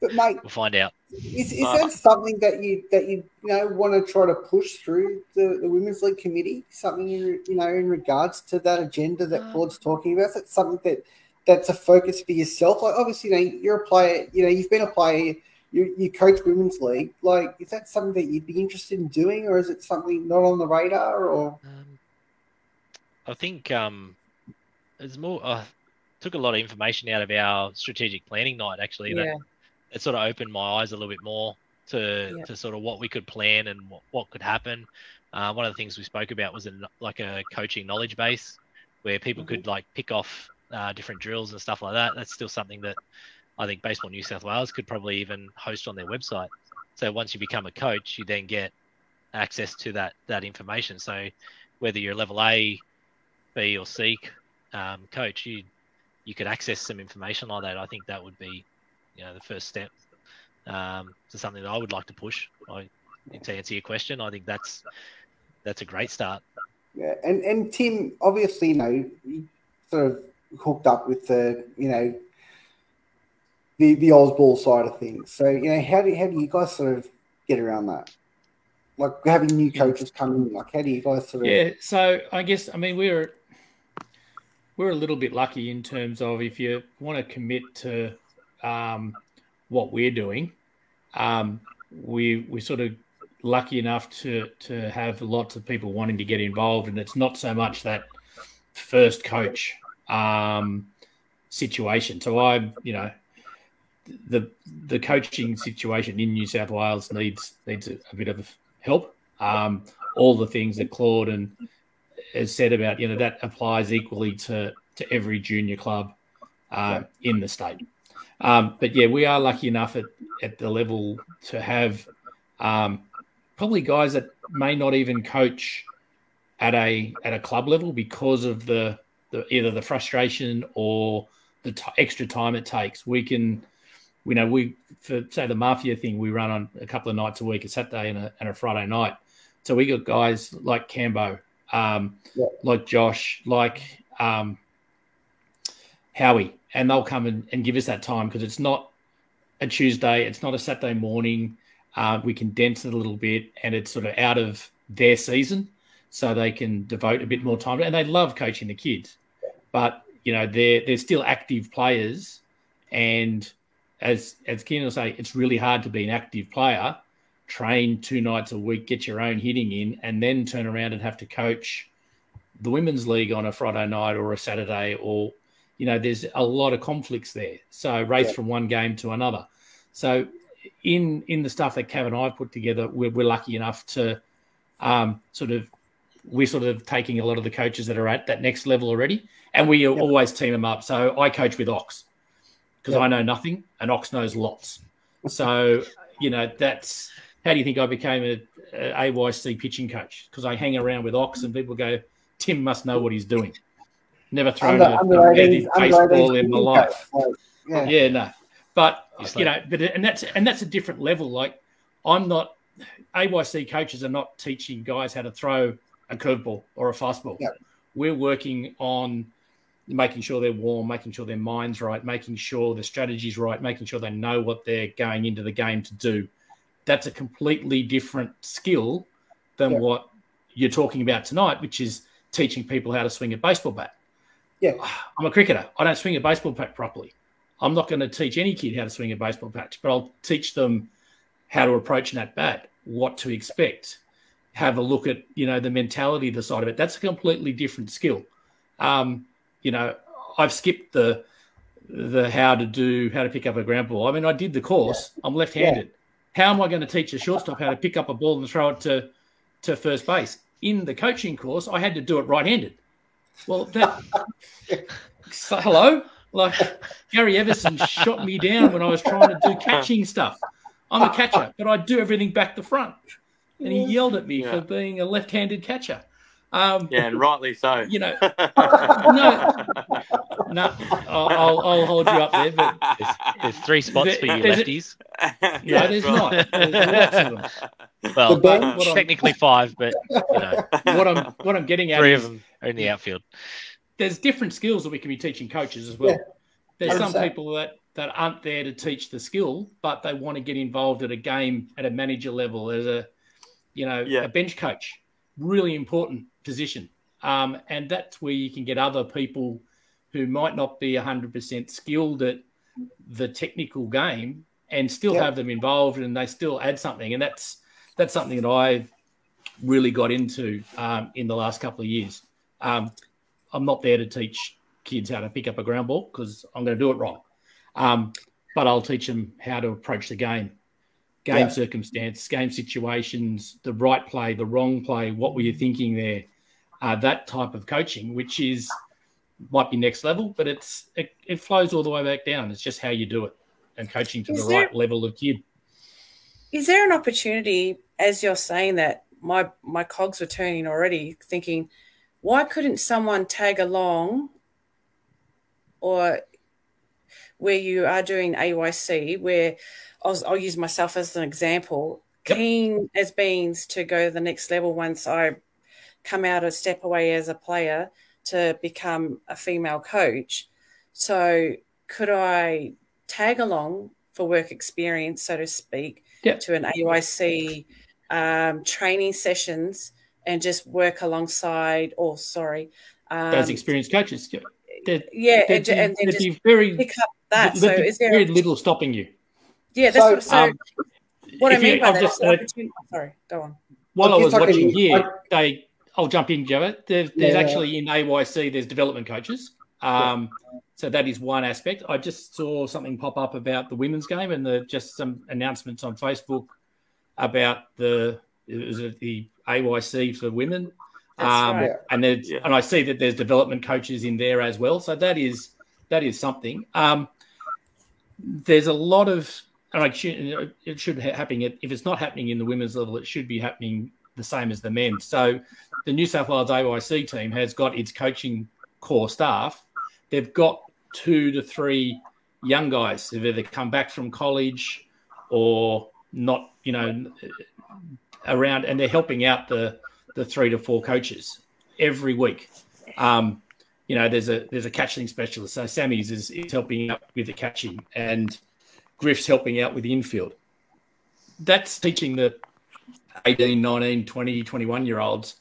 But mate, We'll find out. is, is Uh, that something that you that you you know want to try to push through the, the women's league committee? Something in, you know in regards to that agenda that Uh, Claude's talking about? Is that something that that's a focus for yourself? Like obviously, you know, you're a player. You know, you've been a player. You, you coach women's league. Like, is that something that you'd be interested in doing, or is it something not on the radar? Or Um, I think um, it's more. Uh, took a lot of information out of our strategic planning night. Actually, that Yeah. it sort of opened my eyes a little bit more to Yeah. to sort of what we could plan and what, what could happen. Uh, one of the things we spoke about was a, like a coaching knowledge base where people Mhm. could like pick off uh, different drills and stuff like that. That's still something that I think Baseball New South Wales could probably even host on their website. So once you become a coach, you then get access to that that information. So whether you're level A, B, or C um, coach, you you could access some information like that. I think that would be, you know, the first step um, to something that I would like to push. I, to answer your question, I think that's that's a great start. yeah, and and Tim, obviously, you know, sort of hooked up with the you know the the Osball side of things. So you know, how do how do you guys sort of get around that? Like having new coaches come in, like how do you guys sort of Yeah, so I guess I mean we're we're a little bit lucky in terms of if you want to commit to um, what we're doing, um, we we sort of lucky enough to to have lots of people wanting to get involved, and it's not so much that first coach um, situation. So I, you know, the the coaching situation in New South Wales needs needs a, a bit of help. Um, all the things that Claude and has said about you know that applies equally to to every junior club uh, in the state. Um, but yeah, we are lucky enough at, at the level to have um, probably guys that may not even coach at a at a club level because of the, the either the frustration or the t- extra time it takes. We can, you know, we for say the mafia thing, we run on a couple of nights a week, a Saturday and a, and a Friday night. So we got guys like Cambo, um, Yeah. like Josh, like um, Howie, and they'll come and, and give us that time because it's not a Tuesday, it's not a Saturday morning. Uh, we condense it a little bit, and it's sort of out of their season, so they can devote a bit more time. And they love coaching the kids, but you know they're they're still active players, and as as Keenan will say, it's really hard to be an active player, train two nights a week, get your own hitting in, and then turn around and have to coach the women's league on a Friday night or a Saturday, or you know, there's a lot of conflicts there. So race Yeah. from one game to another. So in in the stuff that Cav and I put together, we're, we're lucky enough to um, sort of we're sort of taking a lot of the coaches that are at that next level already, and we yep. always team them up. So I coach with Ox because yep. I know nothing, and Ox knows lots. So you know that's how do you think I became a, a AYC pitching coach? Because I hang around with Ox, and people go, Tim must know what he's doing. Never thrown under, a competitive baseball in my life. yeah. yeah, no. But you know, but and that's and that's a different level. Like I'm not AYC coaches are not teaching guys how to throw a curveball or a fastball. Yep. We're working on making sure they're warm, making sure their mind's right, making sure the strategy's right, making sure they know what they're going into the game to do. That's a completely different skill than yep. what you're talking about tonight, which is teaching people how to swing a baseball bat. Yeah. *sighs* I'm a cricketer. I don't swing a baseball bat properly. I'm not going to teach any kid how to swing a baseball bat, but I'll teach them how to approach an at bat, what to expect, have a look at you know the mentality, the side of it. That's a completely different skill. Um, you know, I've skipped the the how to do how to pick up a ground ball. I mean, I did the course. Yeah. I'm left-handed. Yeah. How am I going to teach a shortstop how to pick up a ball and throw it to to first base? In the coaching course, I had to do it right-handed. Well, that *laughs* so, hello, like Gary Everson shot me down when I was trying to do catching stuff. I'm a catcher, but I do everything back to front and he yelled at me yeah. for being a left-handed catcher. Um, yeah, and rightly so. *laughs* You know, *laughs* no, no, I'll, I'll, hold you up there. But there's, there's three spots there, for you lefties. *laughs* no, yeah, there's right. not. There's well, technically I'm, five, but you know what I'm what I'm getting at. Three is, of them are in the outfield. There's different skills that we can be teaching coaches as well. Yeah. There's some people that that aren't there to teach the skill, but they want to get involved at a game at a manager level, as a you know, yeah. a bench coach, really important position. Um, and that's where you can get other people who might not be 100% skilled at the technical game and still yeah. have them involved and they still add something. And that's that's something that I've really got into um, in the last couple of years. Um, I'm not there to teach kids how to pick up a ground ball because I'm going to do it wrong. Um, but I'll teach them how to approach the game game yeah. circumstance, game situations, the right play, the wrong play, what were you thinking there? Uh, that type of coaching, which is might be next level, but it's it, it flows all the way back down. It's just how you do it and coaching to is the there, right level of kid. Is there an opportunity, as you're saying that, my my cogs were turning already, thinking, why couldn't someone tag along or where you are doing AYC, where I'll, I'll use myself as an example. Yep. Keen as beans to go to the next level once I come out a step away as a player to become a female coach. So could I tag along for work experience, so to speak, yep. to an AYC um, training sessions and just work alongside, or sorry, um, those experienced coaches. They're, yeah, they're, and, and, and just very, pick up that. So is there very little stopping you? Yeah, that's so, what, so um, what I mean you, by that just, uh, sorry, go on. While I was watching here, I, they I'll jump in, Joe. There's, there's yeah. actually in AYC there's development coaches. Um, yeah. So that is one aspect. I just saw something pop up about the women's game and the just some announcements on Facebook about the is it the AYC for women. Um, right. And there's, yeah. and I see that there's development coaches in there as well. So that is that is something. Um, there's a lot of and it should, it should happen. If it's not happening in the women's level, it should be happening the same as the men. So the New South Wales AYC team has got its coaching core staff. They've got two to three young guys who've either come back from college or not, you know, around, and they're helping out the the three to four coaches every week. Um, you know, there's a there's a catching specialist. So Sammy's is, is helping out with the catching, and Griff's helping out with the infield. That's teaching the 18, 19, 20, 21 year olds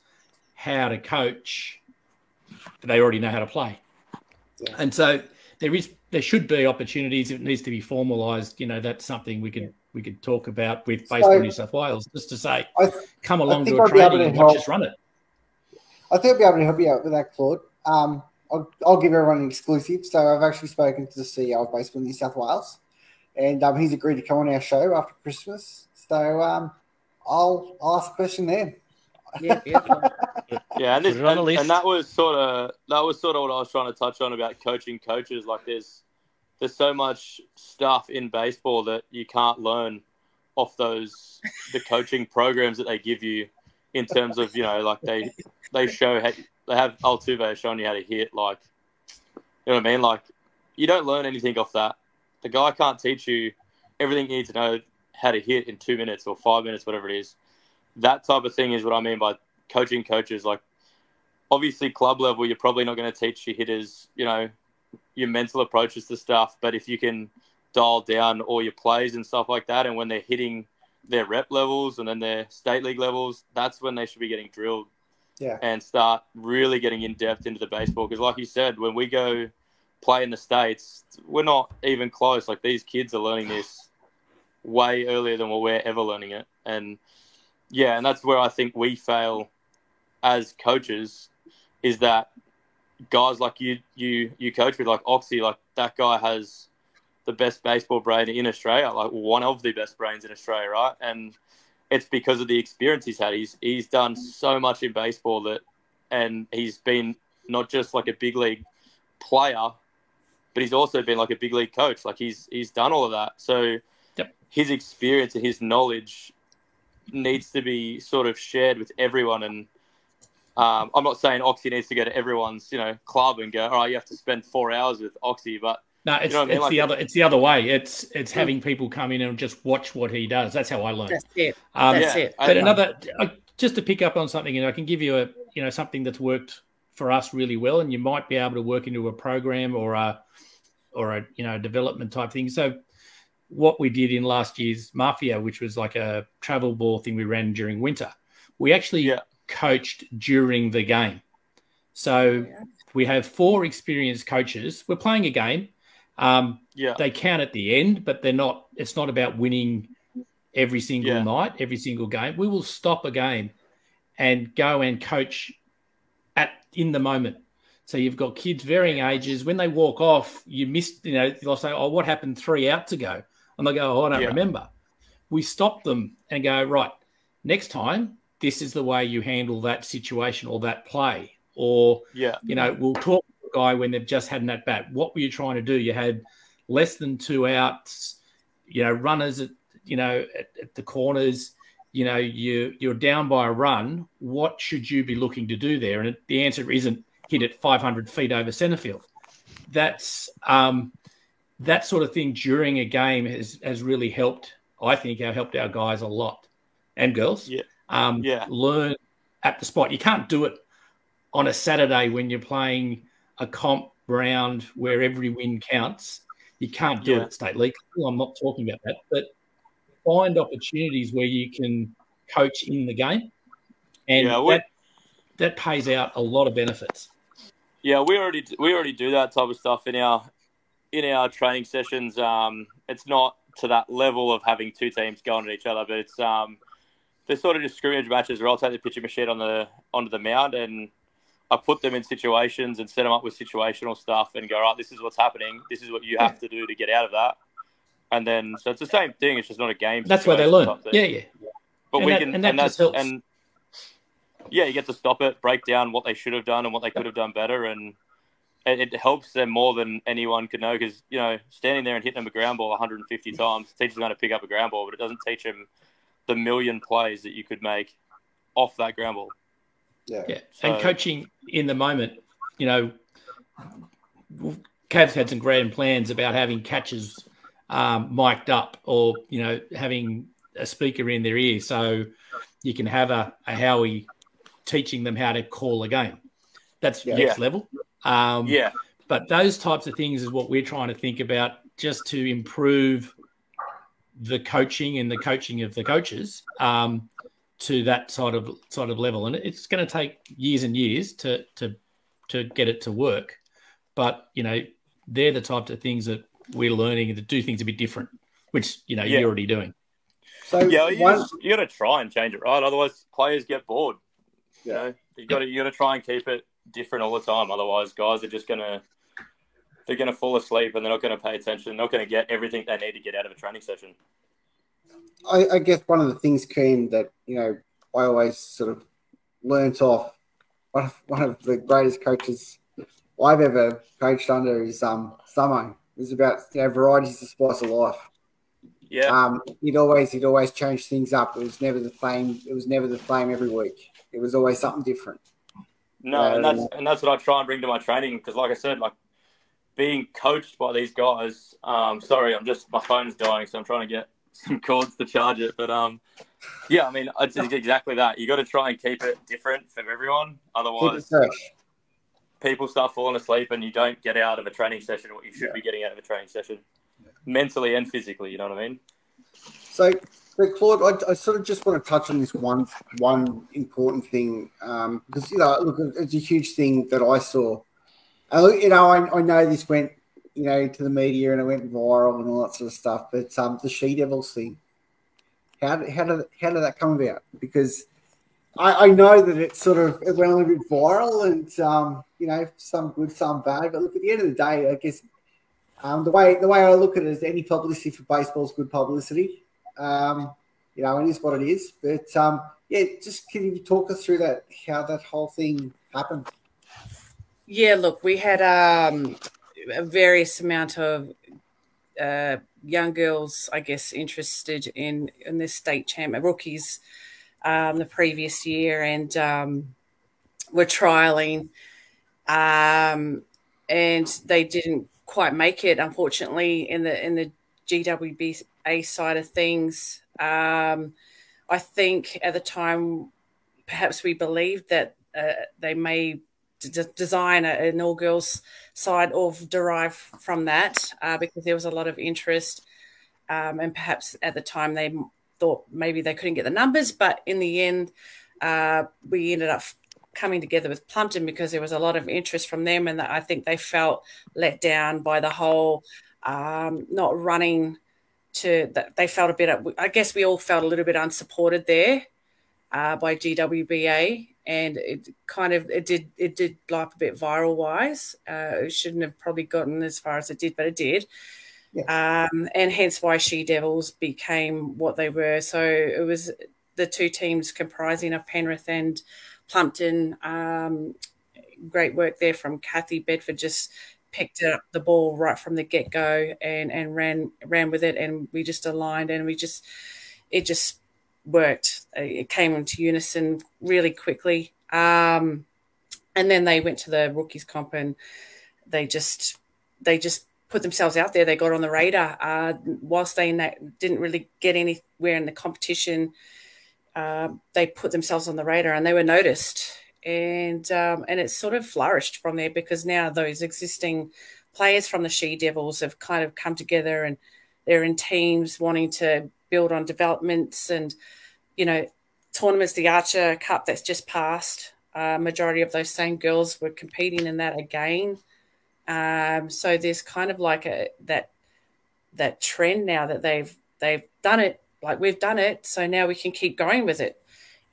how to coach. They already know how to play. Yeah. And so there is there should be opportunities. It needs to be formalised. You know, that's something we could we could talk about with Baseball so, New South Wales, just to say, I, come along to a training and watch us run it. I think I'll be able to help you out with that, Claude. Um, I'll, I'll, give everyone an exclusive. So I've actually spoken to the CEO of Baseball New South Wales, and um, he's agreed to come on our show after Christmas. So um, I'll, I'll ask a question then. Yeah. *laughs* Yeah, and, this, Put it on and, and that was sort of that was sort of what I was trying to touch on about coaching coaches. Like, there's there's so much stuff in baseball that you can't learn off those the coaching programs that they give you in terms of you know like they they show how they have Altuve showing you how to hit like you know what I mean like you don't learn anything off that. The guy can't teach you everything you need to know how to hit in two minutes or five minutes, whatever it is. That type of thing is what I mean by coaching coaches. Like, obviously, club level, you're probably not going to teach your hitters, you know, your mental approaches to stuff. But if you can dial down all your plays and stuff like that, and when they're hitting their rep levels and then their state league levels, that's when they should be getting drilled Yeah. and start really getting in depth into the baseball. Because, like you said, when we go play in the states, we're not even close. Like these kids are learning this way earlier than what we're ever learning it, and yeah, and that's where I think we fail as coaches is that guys like you, you, you coach with like Oxy, like that guy has the best baseball brain in Australia, like one of the best brains in Australia, right? And it's because of the experience he's had. He's he's done so much in baseball that, and he's been not just like a big league player, but he's also been like a big league coach. Like he's he's done all of that. So. His experience and his knowledge needs to be sort of shared with everyone. And um, I'm not saying Oxy needs to go to everyone's you know club and go, all right, you have to spend four hours with Oxy, but No, it's, know what I mean? it's Like- the other it's the other way. It's it's having people come in and just watch what he does. That's how I learn. That's it. Um, That's yeah, it. I- but another just to pick up on something, and I can give you a you know something that's worked for us really well, and you might be able to work into a program or a or a you know development type thing. So what we did in last year's Mafia, which was like a travel ball thing we ran during winter, we actually Yeah. coached during the game. So Yeah. we have four experienced coaches. We're playing a game. Um, yeah, they count at the end, but they're not. It's not about winning every single Yeah. night, every single game. We will stop a game and go and coach at in the moment. So you've got kids varying ages. When they walk off, you missed. You know, they'll say, "Oh, what happened three outs ago?" And they go, "Oh, I don't Yeah. remember." We stop them and go, "Right, next time, this is the way you handle that situation or that play." Or yeah, you know, we'll talk to the guy when they've just had an at bat. What were you trying to do? You had less than two outs, you know, runners at you know at, at the corners. You know, you you're down by a run. What should you be looking to do there? And it, the answer isn't hit it 500 feet over center field. That's um, that sort of thing during a game has has really helped. I think have helped our guys a lot and girls. Yeah. Um, Yeah. learn at the spot. You can't do it on a Saturday when you're playing a comp round where every win counts. You can't do Yeah. it at state league. I'm not talking about that, but find opportunities where you can coach in the game, and Yeah, that that pays out a lot of benefits. Yeah, we already we already do that type of stuff in our in our training sessions. Um, it's not to that level of having two teams going at each other, but it's um, they're sort of just scrimmage matches where I'll take the pitching machine on the onto the mound and I put them in situations and set them up with situational stuff and go right. This is what's happening. This is what you have to do to get out of that. And then so it's the same thing. It's just not a game. That's where they learn. thing. Yeah, yeah. but And we that- can and that that's just helps. and yeah you get to stop it break down what they should have done and what they could have done better and it, it helps them more than anyone could know because you know standing there and hitting them a ground ball 150 times teaches them how to pick up a ground ball but it doesn't teach them the million plays that you could make off that ground ball Yeah. Yeah, So- and coaching in the moment, you know, Cavs had some grand plans about having catches um, mic'd up or, you know, having a speaker in their ear so you can have a, a Howie teaching them how to call a game. That's Yeah. next level. Um, yeah but those types of things is what we're trying to think about just to improve the coaching and the coaching of the coaches um, to that sort of sort of level. And it's going to take years and years to to to get it to work. But you know, they're the types of things that we're learning to do things a bit different, which you know Yeah. you're already doing. So yeah you, one, you got to try and change it right otherwise players get bored you Yeah. know you got to you got to try and keep it different all the time otherwise guys are just gonna they're going to fall asleep and they're not going to pay attention. They're not going to get everything they need to get out of a training session. I, I guess one of the things, Keen, that you know I always sort of learnt off one of, one of the greatest coaches I've ever coached under is um Samo. It was about you know varieties the spice of life. Yeah, Um, he'd always he'd always change things up. It was never the same. It was never the same every week. It was always something different. No, and that's and that's what I try and bring to my training because, like I said, like being coached by these guys. Um, sorry, I'm just my phone's dying, so I'm trying to get some cords to charge it. But um, yeah, I mean, it's exactly that. You got to try and keep it different for everyone, otherwise people start falling asleep and you don't get out of a training session what you should Yeah. be getting out of a training session, mentally and physically. You know what I mean? So, so Claude, I, I sort of just want to touch on this one one important thing um, because you know, look, it's a huge thing that I saw. And you know, I, I know this went, you know, to the media and it went viral and all that sort of stuff. But um, the She Devils thing, how how did how did that come about? Because I, I know that it sort of it went a little bit viral and um, you know, some good, some bad. But look, at the end of the day, I guess um, the way the way I look at it is any publicity for baseball is good publicity. Um, you know, it is what it is. But um, yeah, just can you talk us through that how that whole thing happened? Yeah, look, we had um, a various amount of uh, young girls, I guess, interested in in this state champ rookies um, the previous year, and um, were trialing, um, and they didn't quite make it, unfortunately, in the in the GWBA side of things. Um, I think at the time, perhaps we believed that uh, they may d- design a, an all girls side or derive from that uh, because there was a lot of interest. Um, and perhaps at the time they thought maybe they couldn't get the numbers, but in the end, uh, we ended up coming together with Plumpton because there was a lot of interest from them, and I think they felt let down by the whole um, not running to that. They felt a bit. I guess we all felt a little bit unsupported there uh, by GWBA, and it kind of it did it did blow up a bit viral wise. Uh, it shouldn't have probably gotten as far as it did, but it did. Um, and hence why She Devils became what they were. So it was the two teams comprising of Penrith and Plumpton. Um, great work there from Kathy Bedford. Just picked up the ball right from the get go and and ran ran with it, and we just aligned and we just it just worked. It came into unison really quickly. Um, and then they went to the rookies comp and they just they just put themselves out there. They got on the radar. Uh, whilst they didn't really get anywhere in the competition, uh, they put themselves on the radar and they were noticed. And um, and it sort of flourished from there because now those existing players from the She Devils have kind of come together and they're in teams wanting to build on developments and you know tournaments. The Archer Cup that's just passed. Uh, majority of those same girls were competing in that again. Um, so there's kind of like a that that trend now that they've they've done it like we've done it, so now we can keep going with it.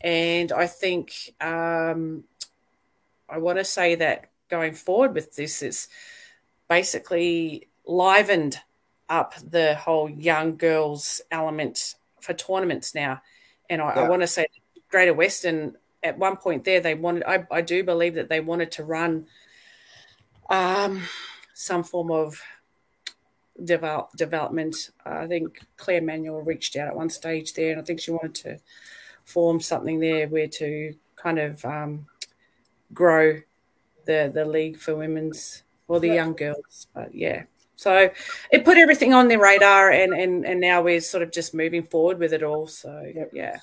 And I think um, I want to say that going forward with this is basically livened up the whole young girls element for tournaments now. And I, Yeah. I want to say Greater Western at one point there they wanted I, I do believe that they wanted to run um, some form of develop, development. I think Claire Manuel reached out at one stage there, and I think she wanted to form something there where to kind of um, grow the the league for women's or the young girls. But yeah, so it put everything on their radar, and and and now we're sort of just moving forward with it all. So Yep. yeah.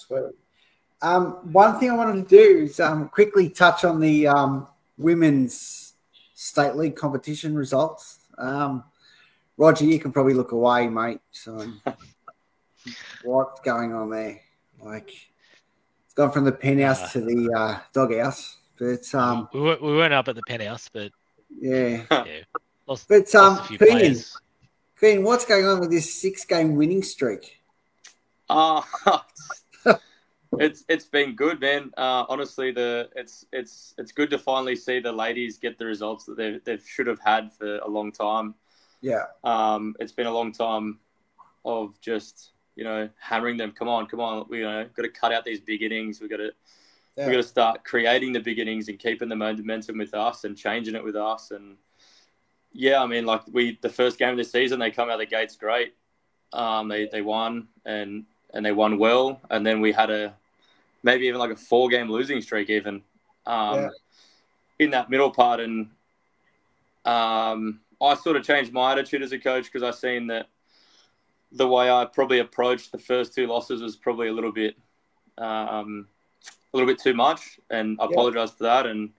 Um, one thing I wanted to do is um, quickly touch on the um, women's state league competition results. Um, Roger, you can probably look away, mate. So, *laughs* what's going on there? Like, gone from the penthouse Yeah. to the uh, doghouse. But um, we, weren't, we weren't up at the penthouse, but yeah, yeah, lost, but lost um, Queen. Queen, what's going on with this six-game winning streak? Uh, *laughs* It's it's been good, man. Uh, honestly, the it's it's it's good to finally see the ladies get the results that they they should have had for a long time. Yeah. Um, it's been a long time of just you know hammering them. Come on, come on. We you know got to cut out these big innings. We got to Yeah. we got to start creating the big innings and keeping the momentum with us and changing it with us. And yeah, I mean, like we the first game of the season, they come out of the gates great. Um, they they won and and they won well. And then we had a maybe even like a four game losing streak even um, Yeah. in that middle part. And um, I sort of changed my attitude as a coach because I seen that the way I probably approached the first two losses was probably a little bit um, a little bit too much, and I Yeah. apologize for that. And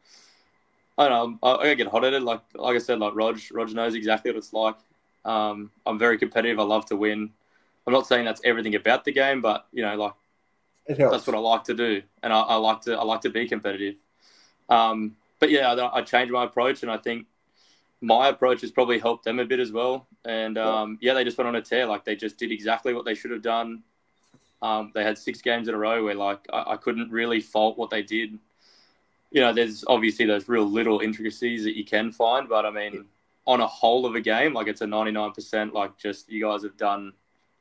I don't know, I, I get hot headed. Like like I said, like Rog, Rog knows exactly what it's like. Um, I'm very competitive. I love to win. I'm not saying that's everything about the game, but you know, like that's what I like to do, and I, I like to I like to be competitive. Um, but yeah, I, I changed my approach, and I think my approach has probably helped them a bit as well. And um, yeah, they just went on a tear. Like they just did exactly what they should have done. Um, they had six games in a row where like I, I couldn't really fault what they did. You know, there's obviously those real little intricacies that you can find, but I mean, on a whole of a game, like it's a 99%. Like just you guys have done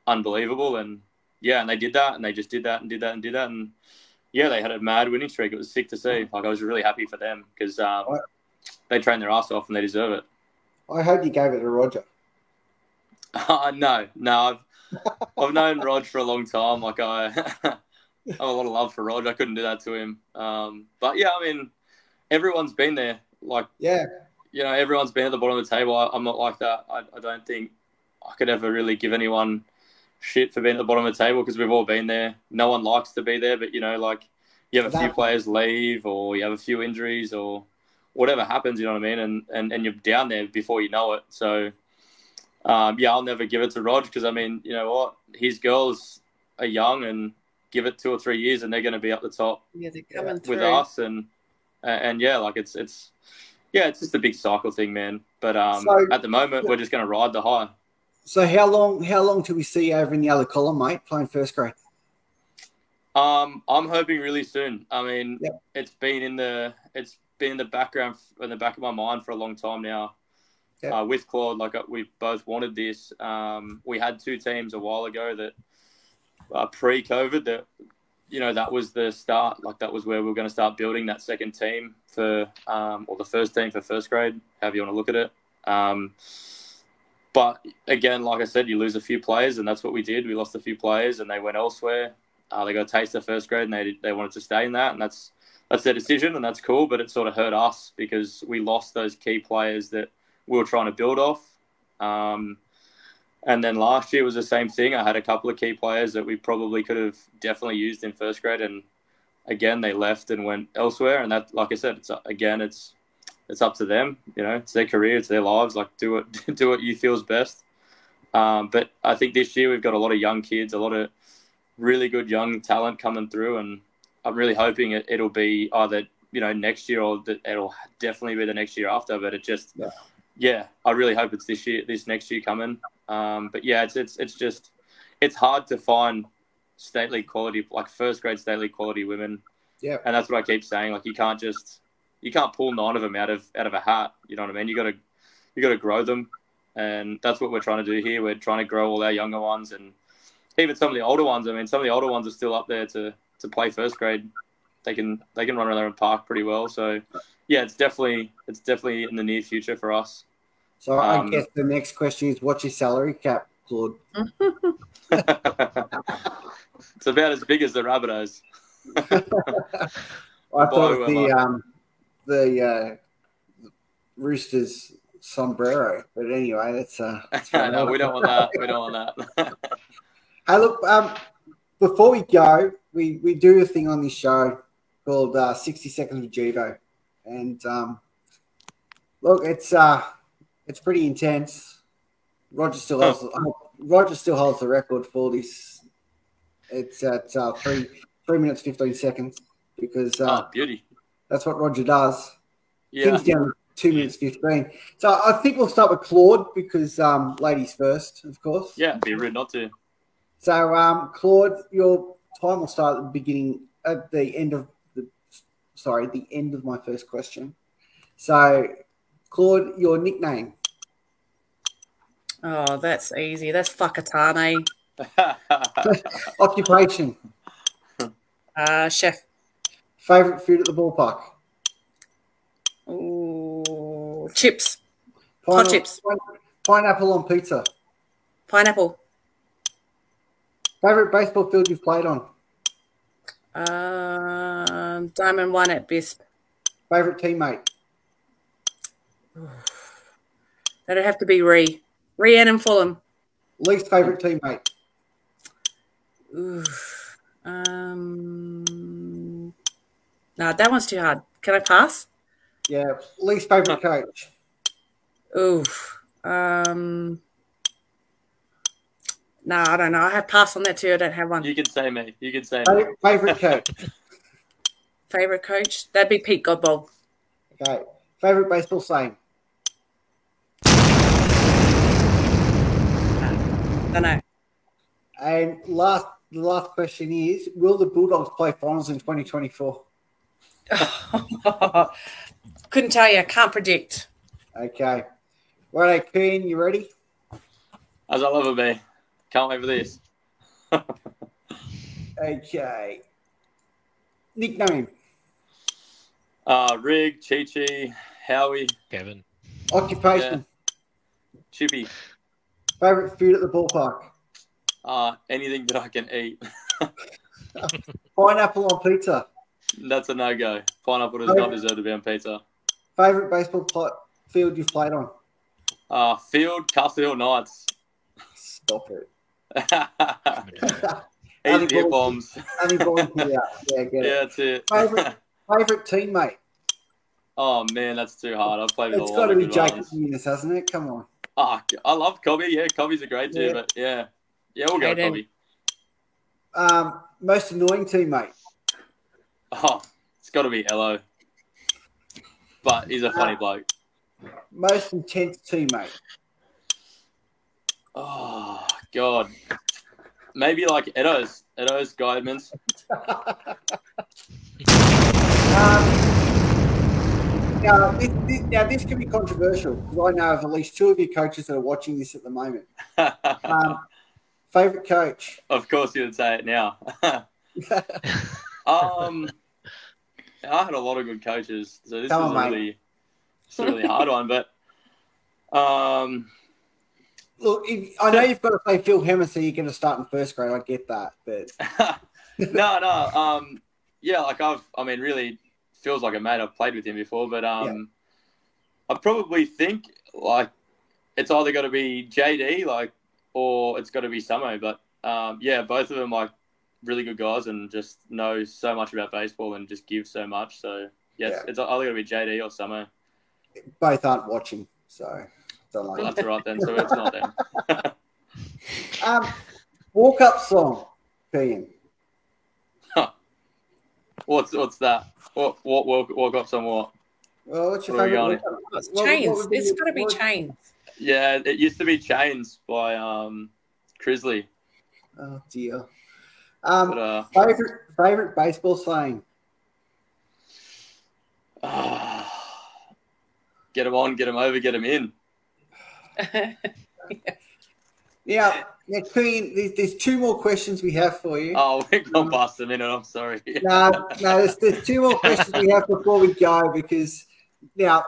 unbelievable, and yeah, and they did that, and they just did that, and did that, and did that, and yeah, they had a mad winning streak. It was sick to see. Like I was really happy for them because um. They train their ass off and they deserve it. I hope you gave it to Roger. *laughs* Uh, no, no, I've I've known Rog for a long time. Like I, *laughs* I have a lot of love for Rog. I couldn't do that to him. Um, but yeah, I mean, everyone's been there. Like Yeah. you know, everyone's been at the bottom of the table. I, I'm not like that. I, I don't think I could ever really give anyone shit for being at the bottom of the table because we've all been there. No one likes to be there, but you know, like you have a few players leave or you have a few injuries or whatever happens, you know what I mean? And and, and you're down there before you know it. So um, yeah, I'll never give it to Rog because I mean, you know what? His girls are young and give it two or three years and they're going to be up the top Yeah, coming through. with us and and and yeah, like it's it's yeah, it's just a big cycle thing, man. But um, So- at the moment, we're just going to ride the high. So how long how long till we see you over in the other column, mate, playing first grade? Um, I'm hoping really soon. I mean, it's been in the it's been in the background in the back of my mind for a long time now. Yep. Uh, with Claude, like uh, we both wanted this. Um, we had two teams a while ago that uh, pre-COVID that you know that was the start. Like that was where we were going to start building that second team for um, or the first team for first grade, however you want to look at it. Um, but again, like I said, you lose a few players, and that's what we did. We lost a few players, and they went elsewhere. Uh, they got a taste of first grade, and they they wanted to stay in that, and that's that's their decision, and that's cool. But it sort of hurt us because we lost those key players that we were trying to build off. Um, and then last year was the same thing. I had a couple of key players that we probably could have definitely used in first grade, and again they left and went elsewhere. And that, like I said, it's again it's it's up to them. You know, it's their career, it's their lives. Like do what *laughs* do what you feel is best. Um, but I think this year we've got a lot of young kids, a lot of really good young talent coming through, and I'm really hoping it, it'll be either you know next year or that it'll definitely be the next year after. But it just Yeah. yeah, I really hope it's this year, this next year coming. Um, but yeah, it's it's it's just it's hard to find state league quality like first grade state league quality women. Yeah. and that's what I keep saying. Like you can't just you can't pull nine of them out of out of a hat. You know what I mean? You got to you got to grow them, and that's what we're trying to do here. We're trying to grow all our younger ones and even some of the older ones. I mean, some of the older ones are still up there to to play first grade. They can they can run around and park pretty well. So yeah, it's definitely it's definitely in the near future for us. So I Um, guess the next question is what's your salary cap, Claude? *laughs* it's about as big as the Rabbitohs. *laughs* I thought Whoa, the am um the uh Roosters sombrero, but anyway, that's uh that's *laughs* no, we don't want that. We don't want that. Hey, look, um, before we go, we, we do a thing on this show called uh, 60 Seconds with Jivo. And um, look, it's uh, it's pretty intense. Roger still holds Roger still holds the record for this. It's at uh, three three minutes fifteen seconds because uh, oh, beauty. that's what Roger does. Yeah. King's down to two minutes fifteen. So I think we'll start with Claude because um, ladies first, of course. Yeah, be rude not to. So, um, Claude, your time will start at the beginning, at the end of the, sorry, the end of my first question. So, Claude, your nickname. Oh, that's easy. That's Fakatane. *laughs* Occupation. Uh, chef. Favorite food at the ballpark. Ooh, chips. Pineapple, Hot chips. Pineapple on pizza. Pineapple. Favorite baseball field you've played on. Um, Diamond one at Bisp. Favorite teammate. *sighs* That'd have to be Ree. Rhiannon and Fulham. Least favorite teammate. Ooh. Um, no, that one's too hard. Can I pass? Yeah. Least favorite coach. Oof. Um, no, I don't know. I have passed on that too. I don't have one. you can say me. You can say me. Favorite, favorite coach. Favorite coach? That'd be Pete Godbold. Okay. Favorite baseball saying. I know. And last, the last question is: Will the Bulldogs play finals in 2024? *laughs* Couldn't tell you. Can't predict. Okay. Right, Queen, you ready? As I love it, be. Can't wait for this. *laughs* Okay. Nickname, Uh, Rig, Chi Chi, Howie, Kevin. occupation, Chippy. favorite food at the ballpark, Uh, anything that I can eat. *laughs* pineapple on pizza, That's a no go. Pineapple does not deserve to be on pizza. favorite baseball pl- field you've played on. Uh, Field, Castle Hill Knights. Stop it. *laughs* Easy Only bombs. *laughs* Only volunteer. Yeah, get Yeah, it. that's it. Favorite- *laughs* Favorite teammate. oh man, that's too hard. I've played with It's a got lot to of be good Jacob ones. Eunice, hasn't it? Come on. Ah, I love Cobby. Yeah, Cobby's a great too, Yeah. but yeah, yeah, we'll go Hayden. Cobby. Um, most annoying teammate. Oh, it's got to be Hello. But he's a funny bloke. Most intense teammate. Oh God, maybe like Edo's Edo's guidance. *laughs* Um, now, this, this, now, this can be controversial because I know of at least two of your coaches that are watching this at the moment. *laughs* Um, favorite coach? of course, you would say it now. *laughs* um, I had a lot of good coaches, so this Come is on, really, it's a really hard one. But um, Look, if, I know you've got to play Phil Hemmer, so you're going to start in first grade. I get that, but *laughs* no, no, um, yeah, like I've, I mean, really feels like a mate. I've played with him before, but um, I probably think like it's either got to be JD, like, or it's got to be Samo. But um, yeah, both of them like really good guys and just know so much about baseball and just give so much. So yes, Yeah. it's either got to be JD or Samo. both aren't watching, so don't like. That's right then. So it's not them. *laughs* *laughs* Um, walk up song, Ian. What's what's that? What what walk, walk up some what? Well, what's your Where are we favorite? going? walk-up- it's what- what chains. would be it's got to be what- chains. Yeah, it used to be Chains by um Crisley. Oh dear. Um, But uh favorite favorite baseball saying. get them on, get them over, get them in. *laughs* Yeah, yeah, Queen. There's, there's two more questions we have for you. Oh, we've gone past a minute. I'm sorry. No, no, there's, there's two more questions we have before we go because now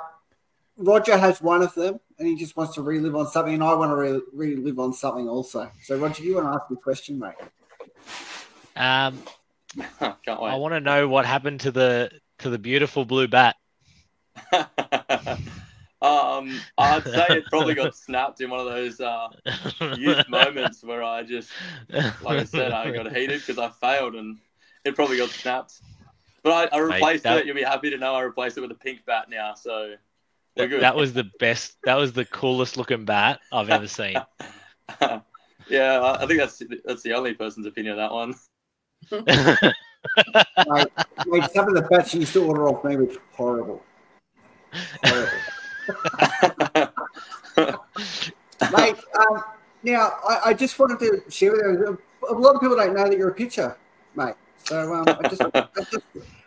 Roger has one of them and he just wants to relive on something, and I want to re- relive on something also. So, Roger, you want to ask me a question, mate? Um, *laughs* Can't wait. I want to know what happened to the to the beautiful blue bat. *laughs* um, I'd say it probably got snapped in one of those uh, youth moments where I just, like I said, I got heated because I failed and it probably got snapped. But I, I replaced that- it. You'll be happy to know I replaced it with a pink bat now. So That, was the best. That was the coolest looking bat I've ever seen. *laughs* yeah, I I think that's that's the only person's opinion of that one. *laughs* Mate, mate, some of the bats you used to order off me were horrible. Horrible. *laughs* Mate, um, now I, I just wanted to share with you. A lot of people don't know that you're a pitcher. mate. So um, I just, I just,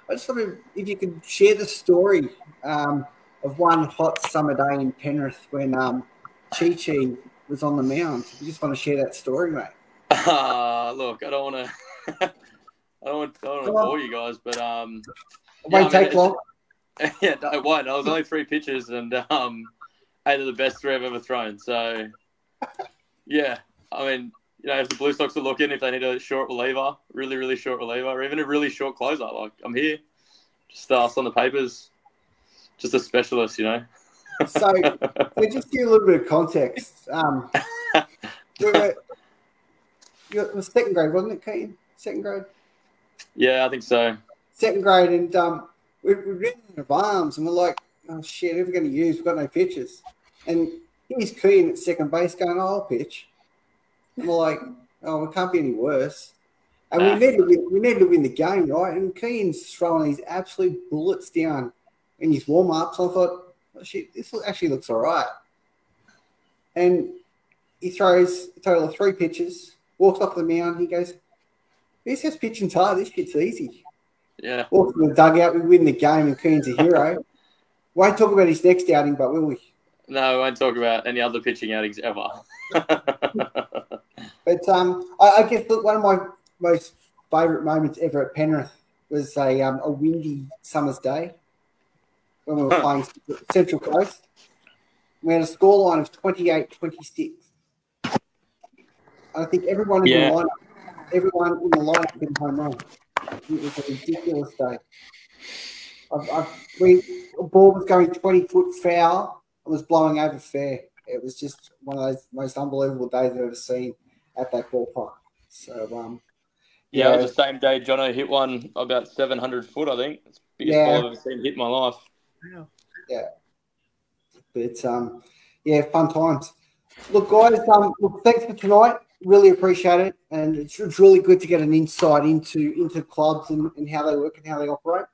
I just wonder if you could share the story um, of one hot summer day in Penrith when um, Chi Chi was on the mound. You just want to share that story, mate. Uh, look, I don't want to. *laughs* I don't want, I don't want to bore you guys, but um, It won't I mean, take long. *laughs* yeah, no, it won't. I was only three pitches and um, eight of the best three I've ever thrown. So, yeah, I mean, you know, if the Blue Sox are looking, if they need a short reliever, really, really short reliever, or even a really short closer, like I'm here. Just uh, on the papers, just a specialist, you know. *laughs* So, so just give you a little bit of context. Um, *laughs* we were, second grade, wasn't it, Keaton? Second grade? yeah, I think so. Second grade, and um, we, we ran out of arms, and we're like, oh shit, who are we going to use? We've got no pitches. And he's Keane at second base going, oh, I'll pitch. And we're like, oh, it can't be any worse. And we need to win, we need to win the game, right? And Keane's throwing these absolute bullets down in his warm ups. I thought, oh, shit, this actually looks all right. And he throws a total of three pitches, walks off the mound. He goes, this has pitch and. This shit's easy. Yeah, Walks to the dugout. We win the game, and Keane's a hero. Won't talk about his next outing, but will we? no, we won't talk about any other pitching outings ever. *laughs* But um, I, I guess look, one of my most favourite moments ever at Penrith was a um, a windy summer's day when we were playing Central Coast. We had a scoreline of 28-26. I think everyone in Yeah. the lineup, everyone in the lineup hit home run. It was a ridiculous day. I've, I've, we a ball was going 20 foot foul. It was blowing over fair. It was just one of those most unbelievable days I've ever seen at that ballpark. So um, yeah, it was the same day Jono hit one about 700 foot, I think. It's the biggest Yeah. ball I've ever seen hit in my life. Yeah. But um, yeah, fun times. Look, guys, um, look, thanks for tonight. Really appreciate it, and it's, it's really good to get an insight into into clubs and, and how they work and how they operate.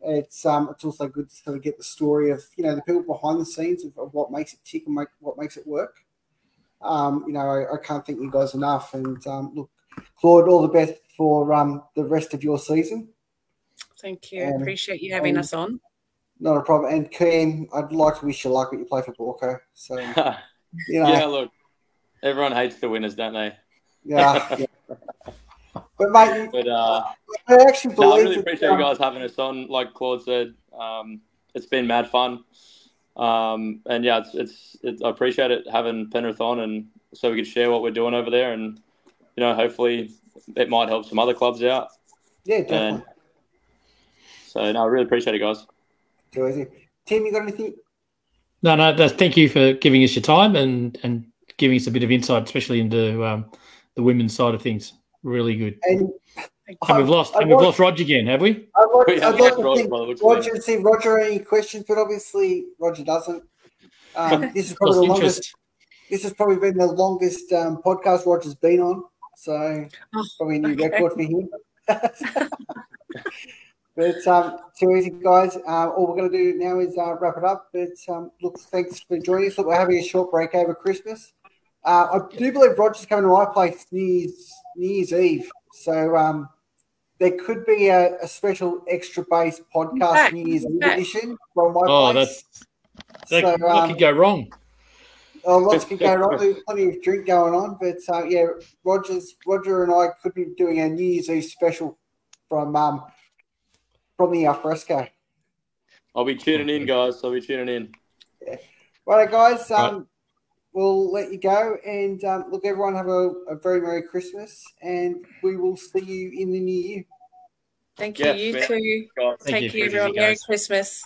It's um, it's also good to sort of get the story of you know the people behind the scenes of, of what makes it tick and make, what makes it work. Um, you know, I, I can't thank you guys enough. And um, look, Claude, all the best for um, the rest of your season. Thank you. Um, Appreciate you having um, us on. Not a problem. And Kean, I'd like to wish you luck when you play for Borco. So *laughs* you know, yeah, look, everyone hates the winners, don't they? Yeah. yeah. *laughs* But mate, But uh, I actually no, I really appreciate you guys having us on. Like Claude said, um, it's been mad fun. Um, and yeah, it's, it's it's I appreciate it having Penrith on, and so we could share what we're doing over there, and you know, hopefully it might help some other clubs out. Yeah, definitely. And so no, I really appreciate it, guys. Too easy. Tim, you got anything? No, no. Thank you for giving us your time and and giving us a bit of insight, especially into um, the women's side of things. Really good. And And we've lost. I, and we've lost Roger again, have we? I'd like, I'd like to Roger think by the looks of it. Roger see Roger any questions, but obviously Roger doesn't. Um, this is probably Lost the longest. interest. This has probably been the longest um, podcast Roger's been on, so Oh, probably a new okay. record for him. *laughs* but um, too easy, guys. Uh, all we're going to do now is uh, wrap it up. But um, look, thanks for joining us. Look, we're having a short break over Christmas. Uh, I do believe Roger's coming to my place New Year's, Eve, so um, there could be a, a special extra base podcast Back, New Year's Eve edition from my Oh, place. that's that, So, what um, could go wrong? Oh, lots could go *laughs* wrong. There's plenty of drink going on, but uh, yeah, Rogers, Roger, and I could be doing a New Year's Eve special from um from the alfresco. I'll be tuning in, guys. I'll be tuning in. Right, guys. Um, we'll let you go, and um, look, everyone, have a, a very merry Christmas, and we will see you in the new year. Thank you. Yeah, you too. Guys. Thank Take you. care, everyone. Merry. Christmas.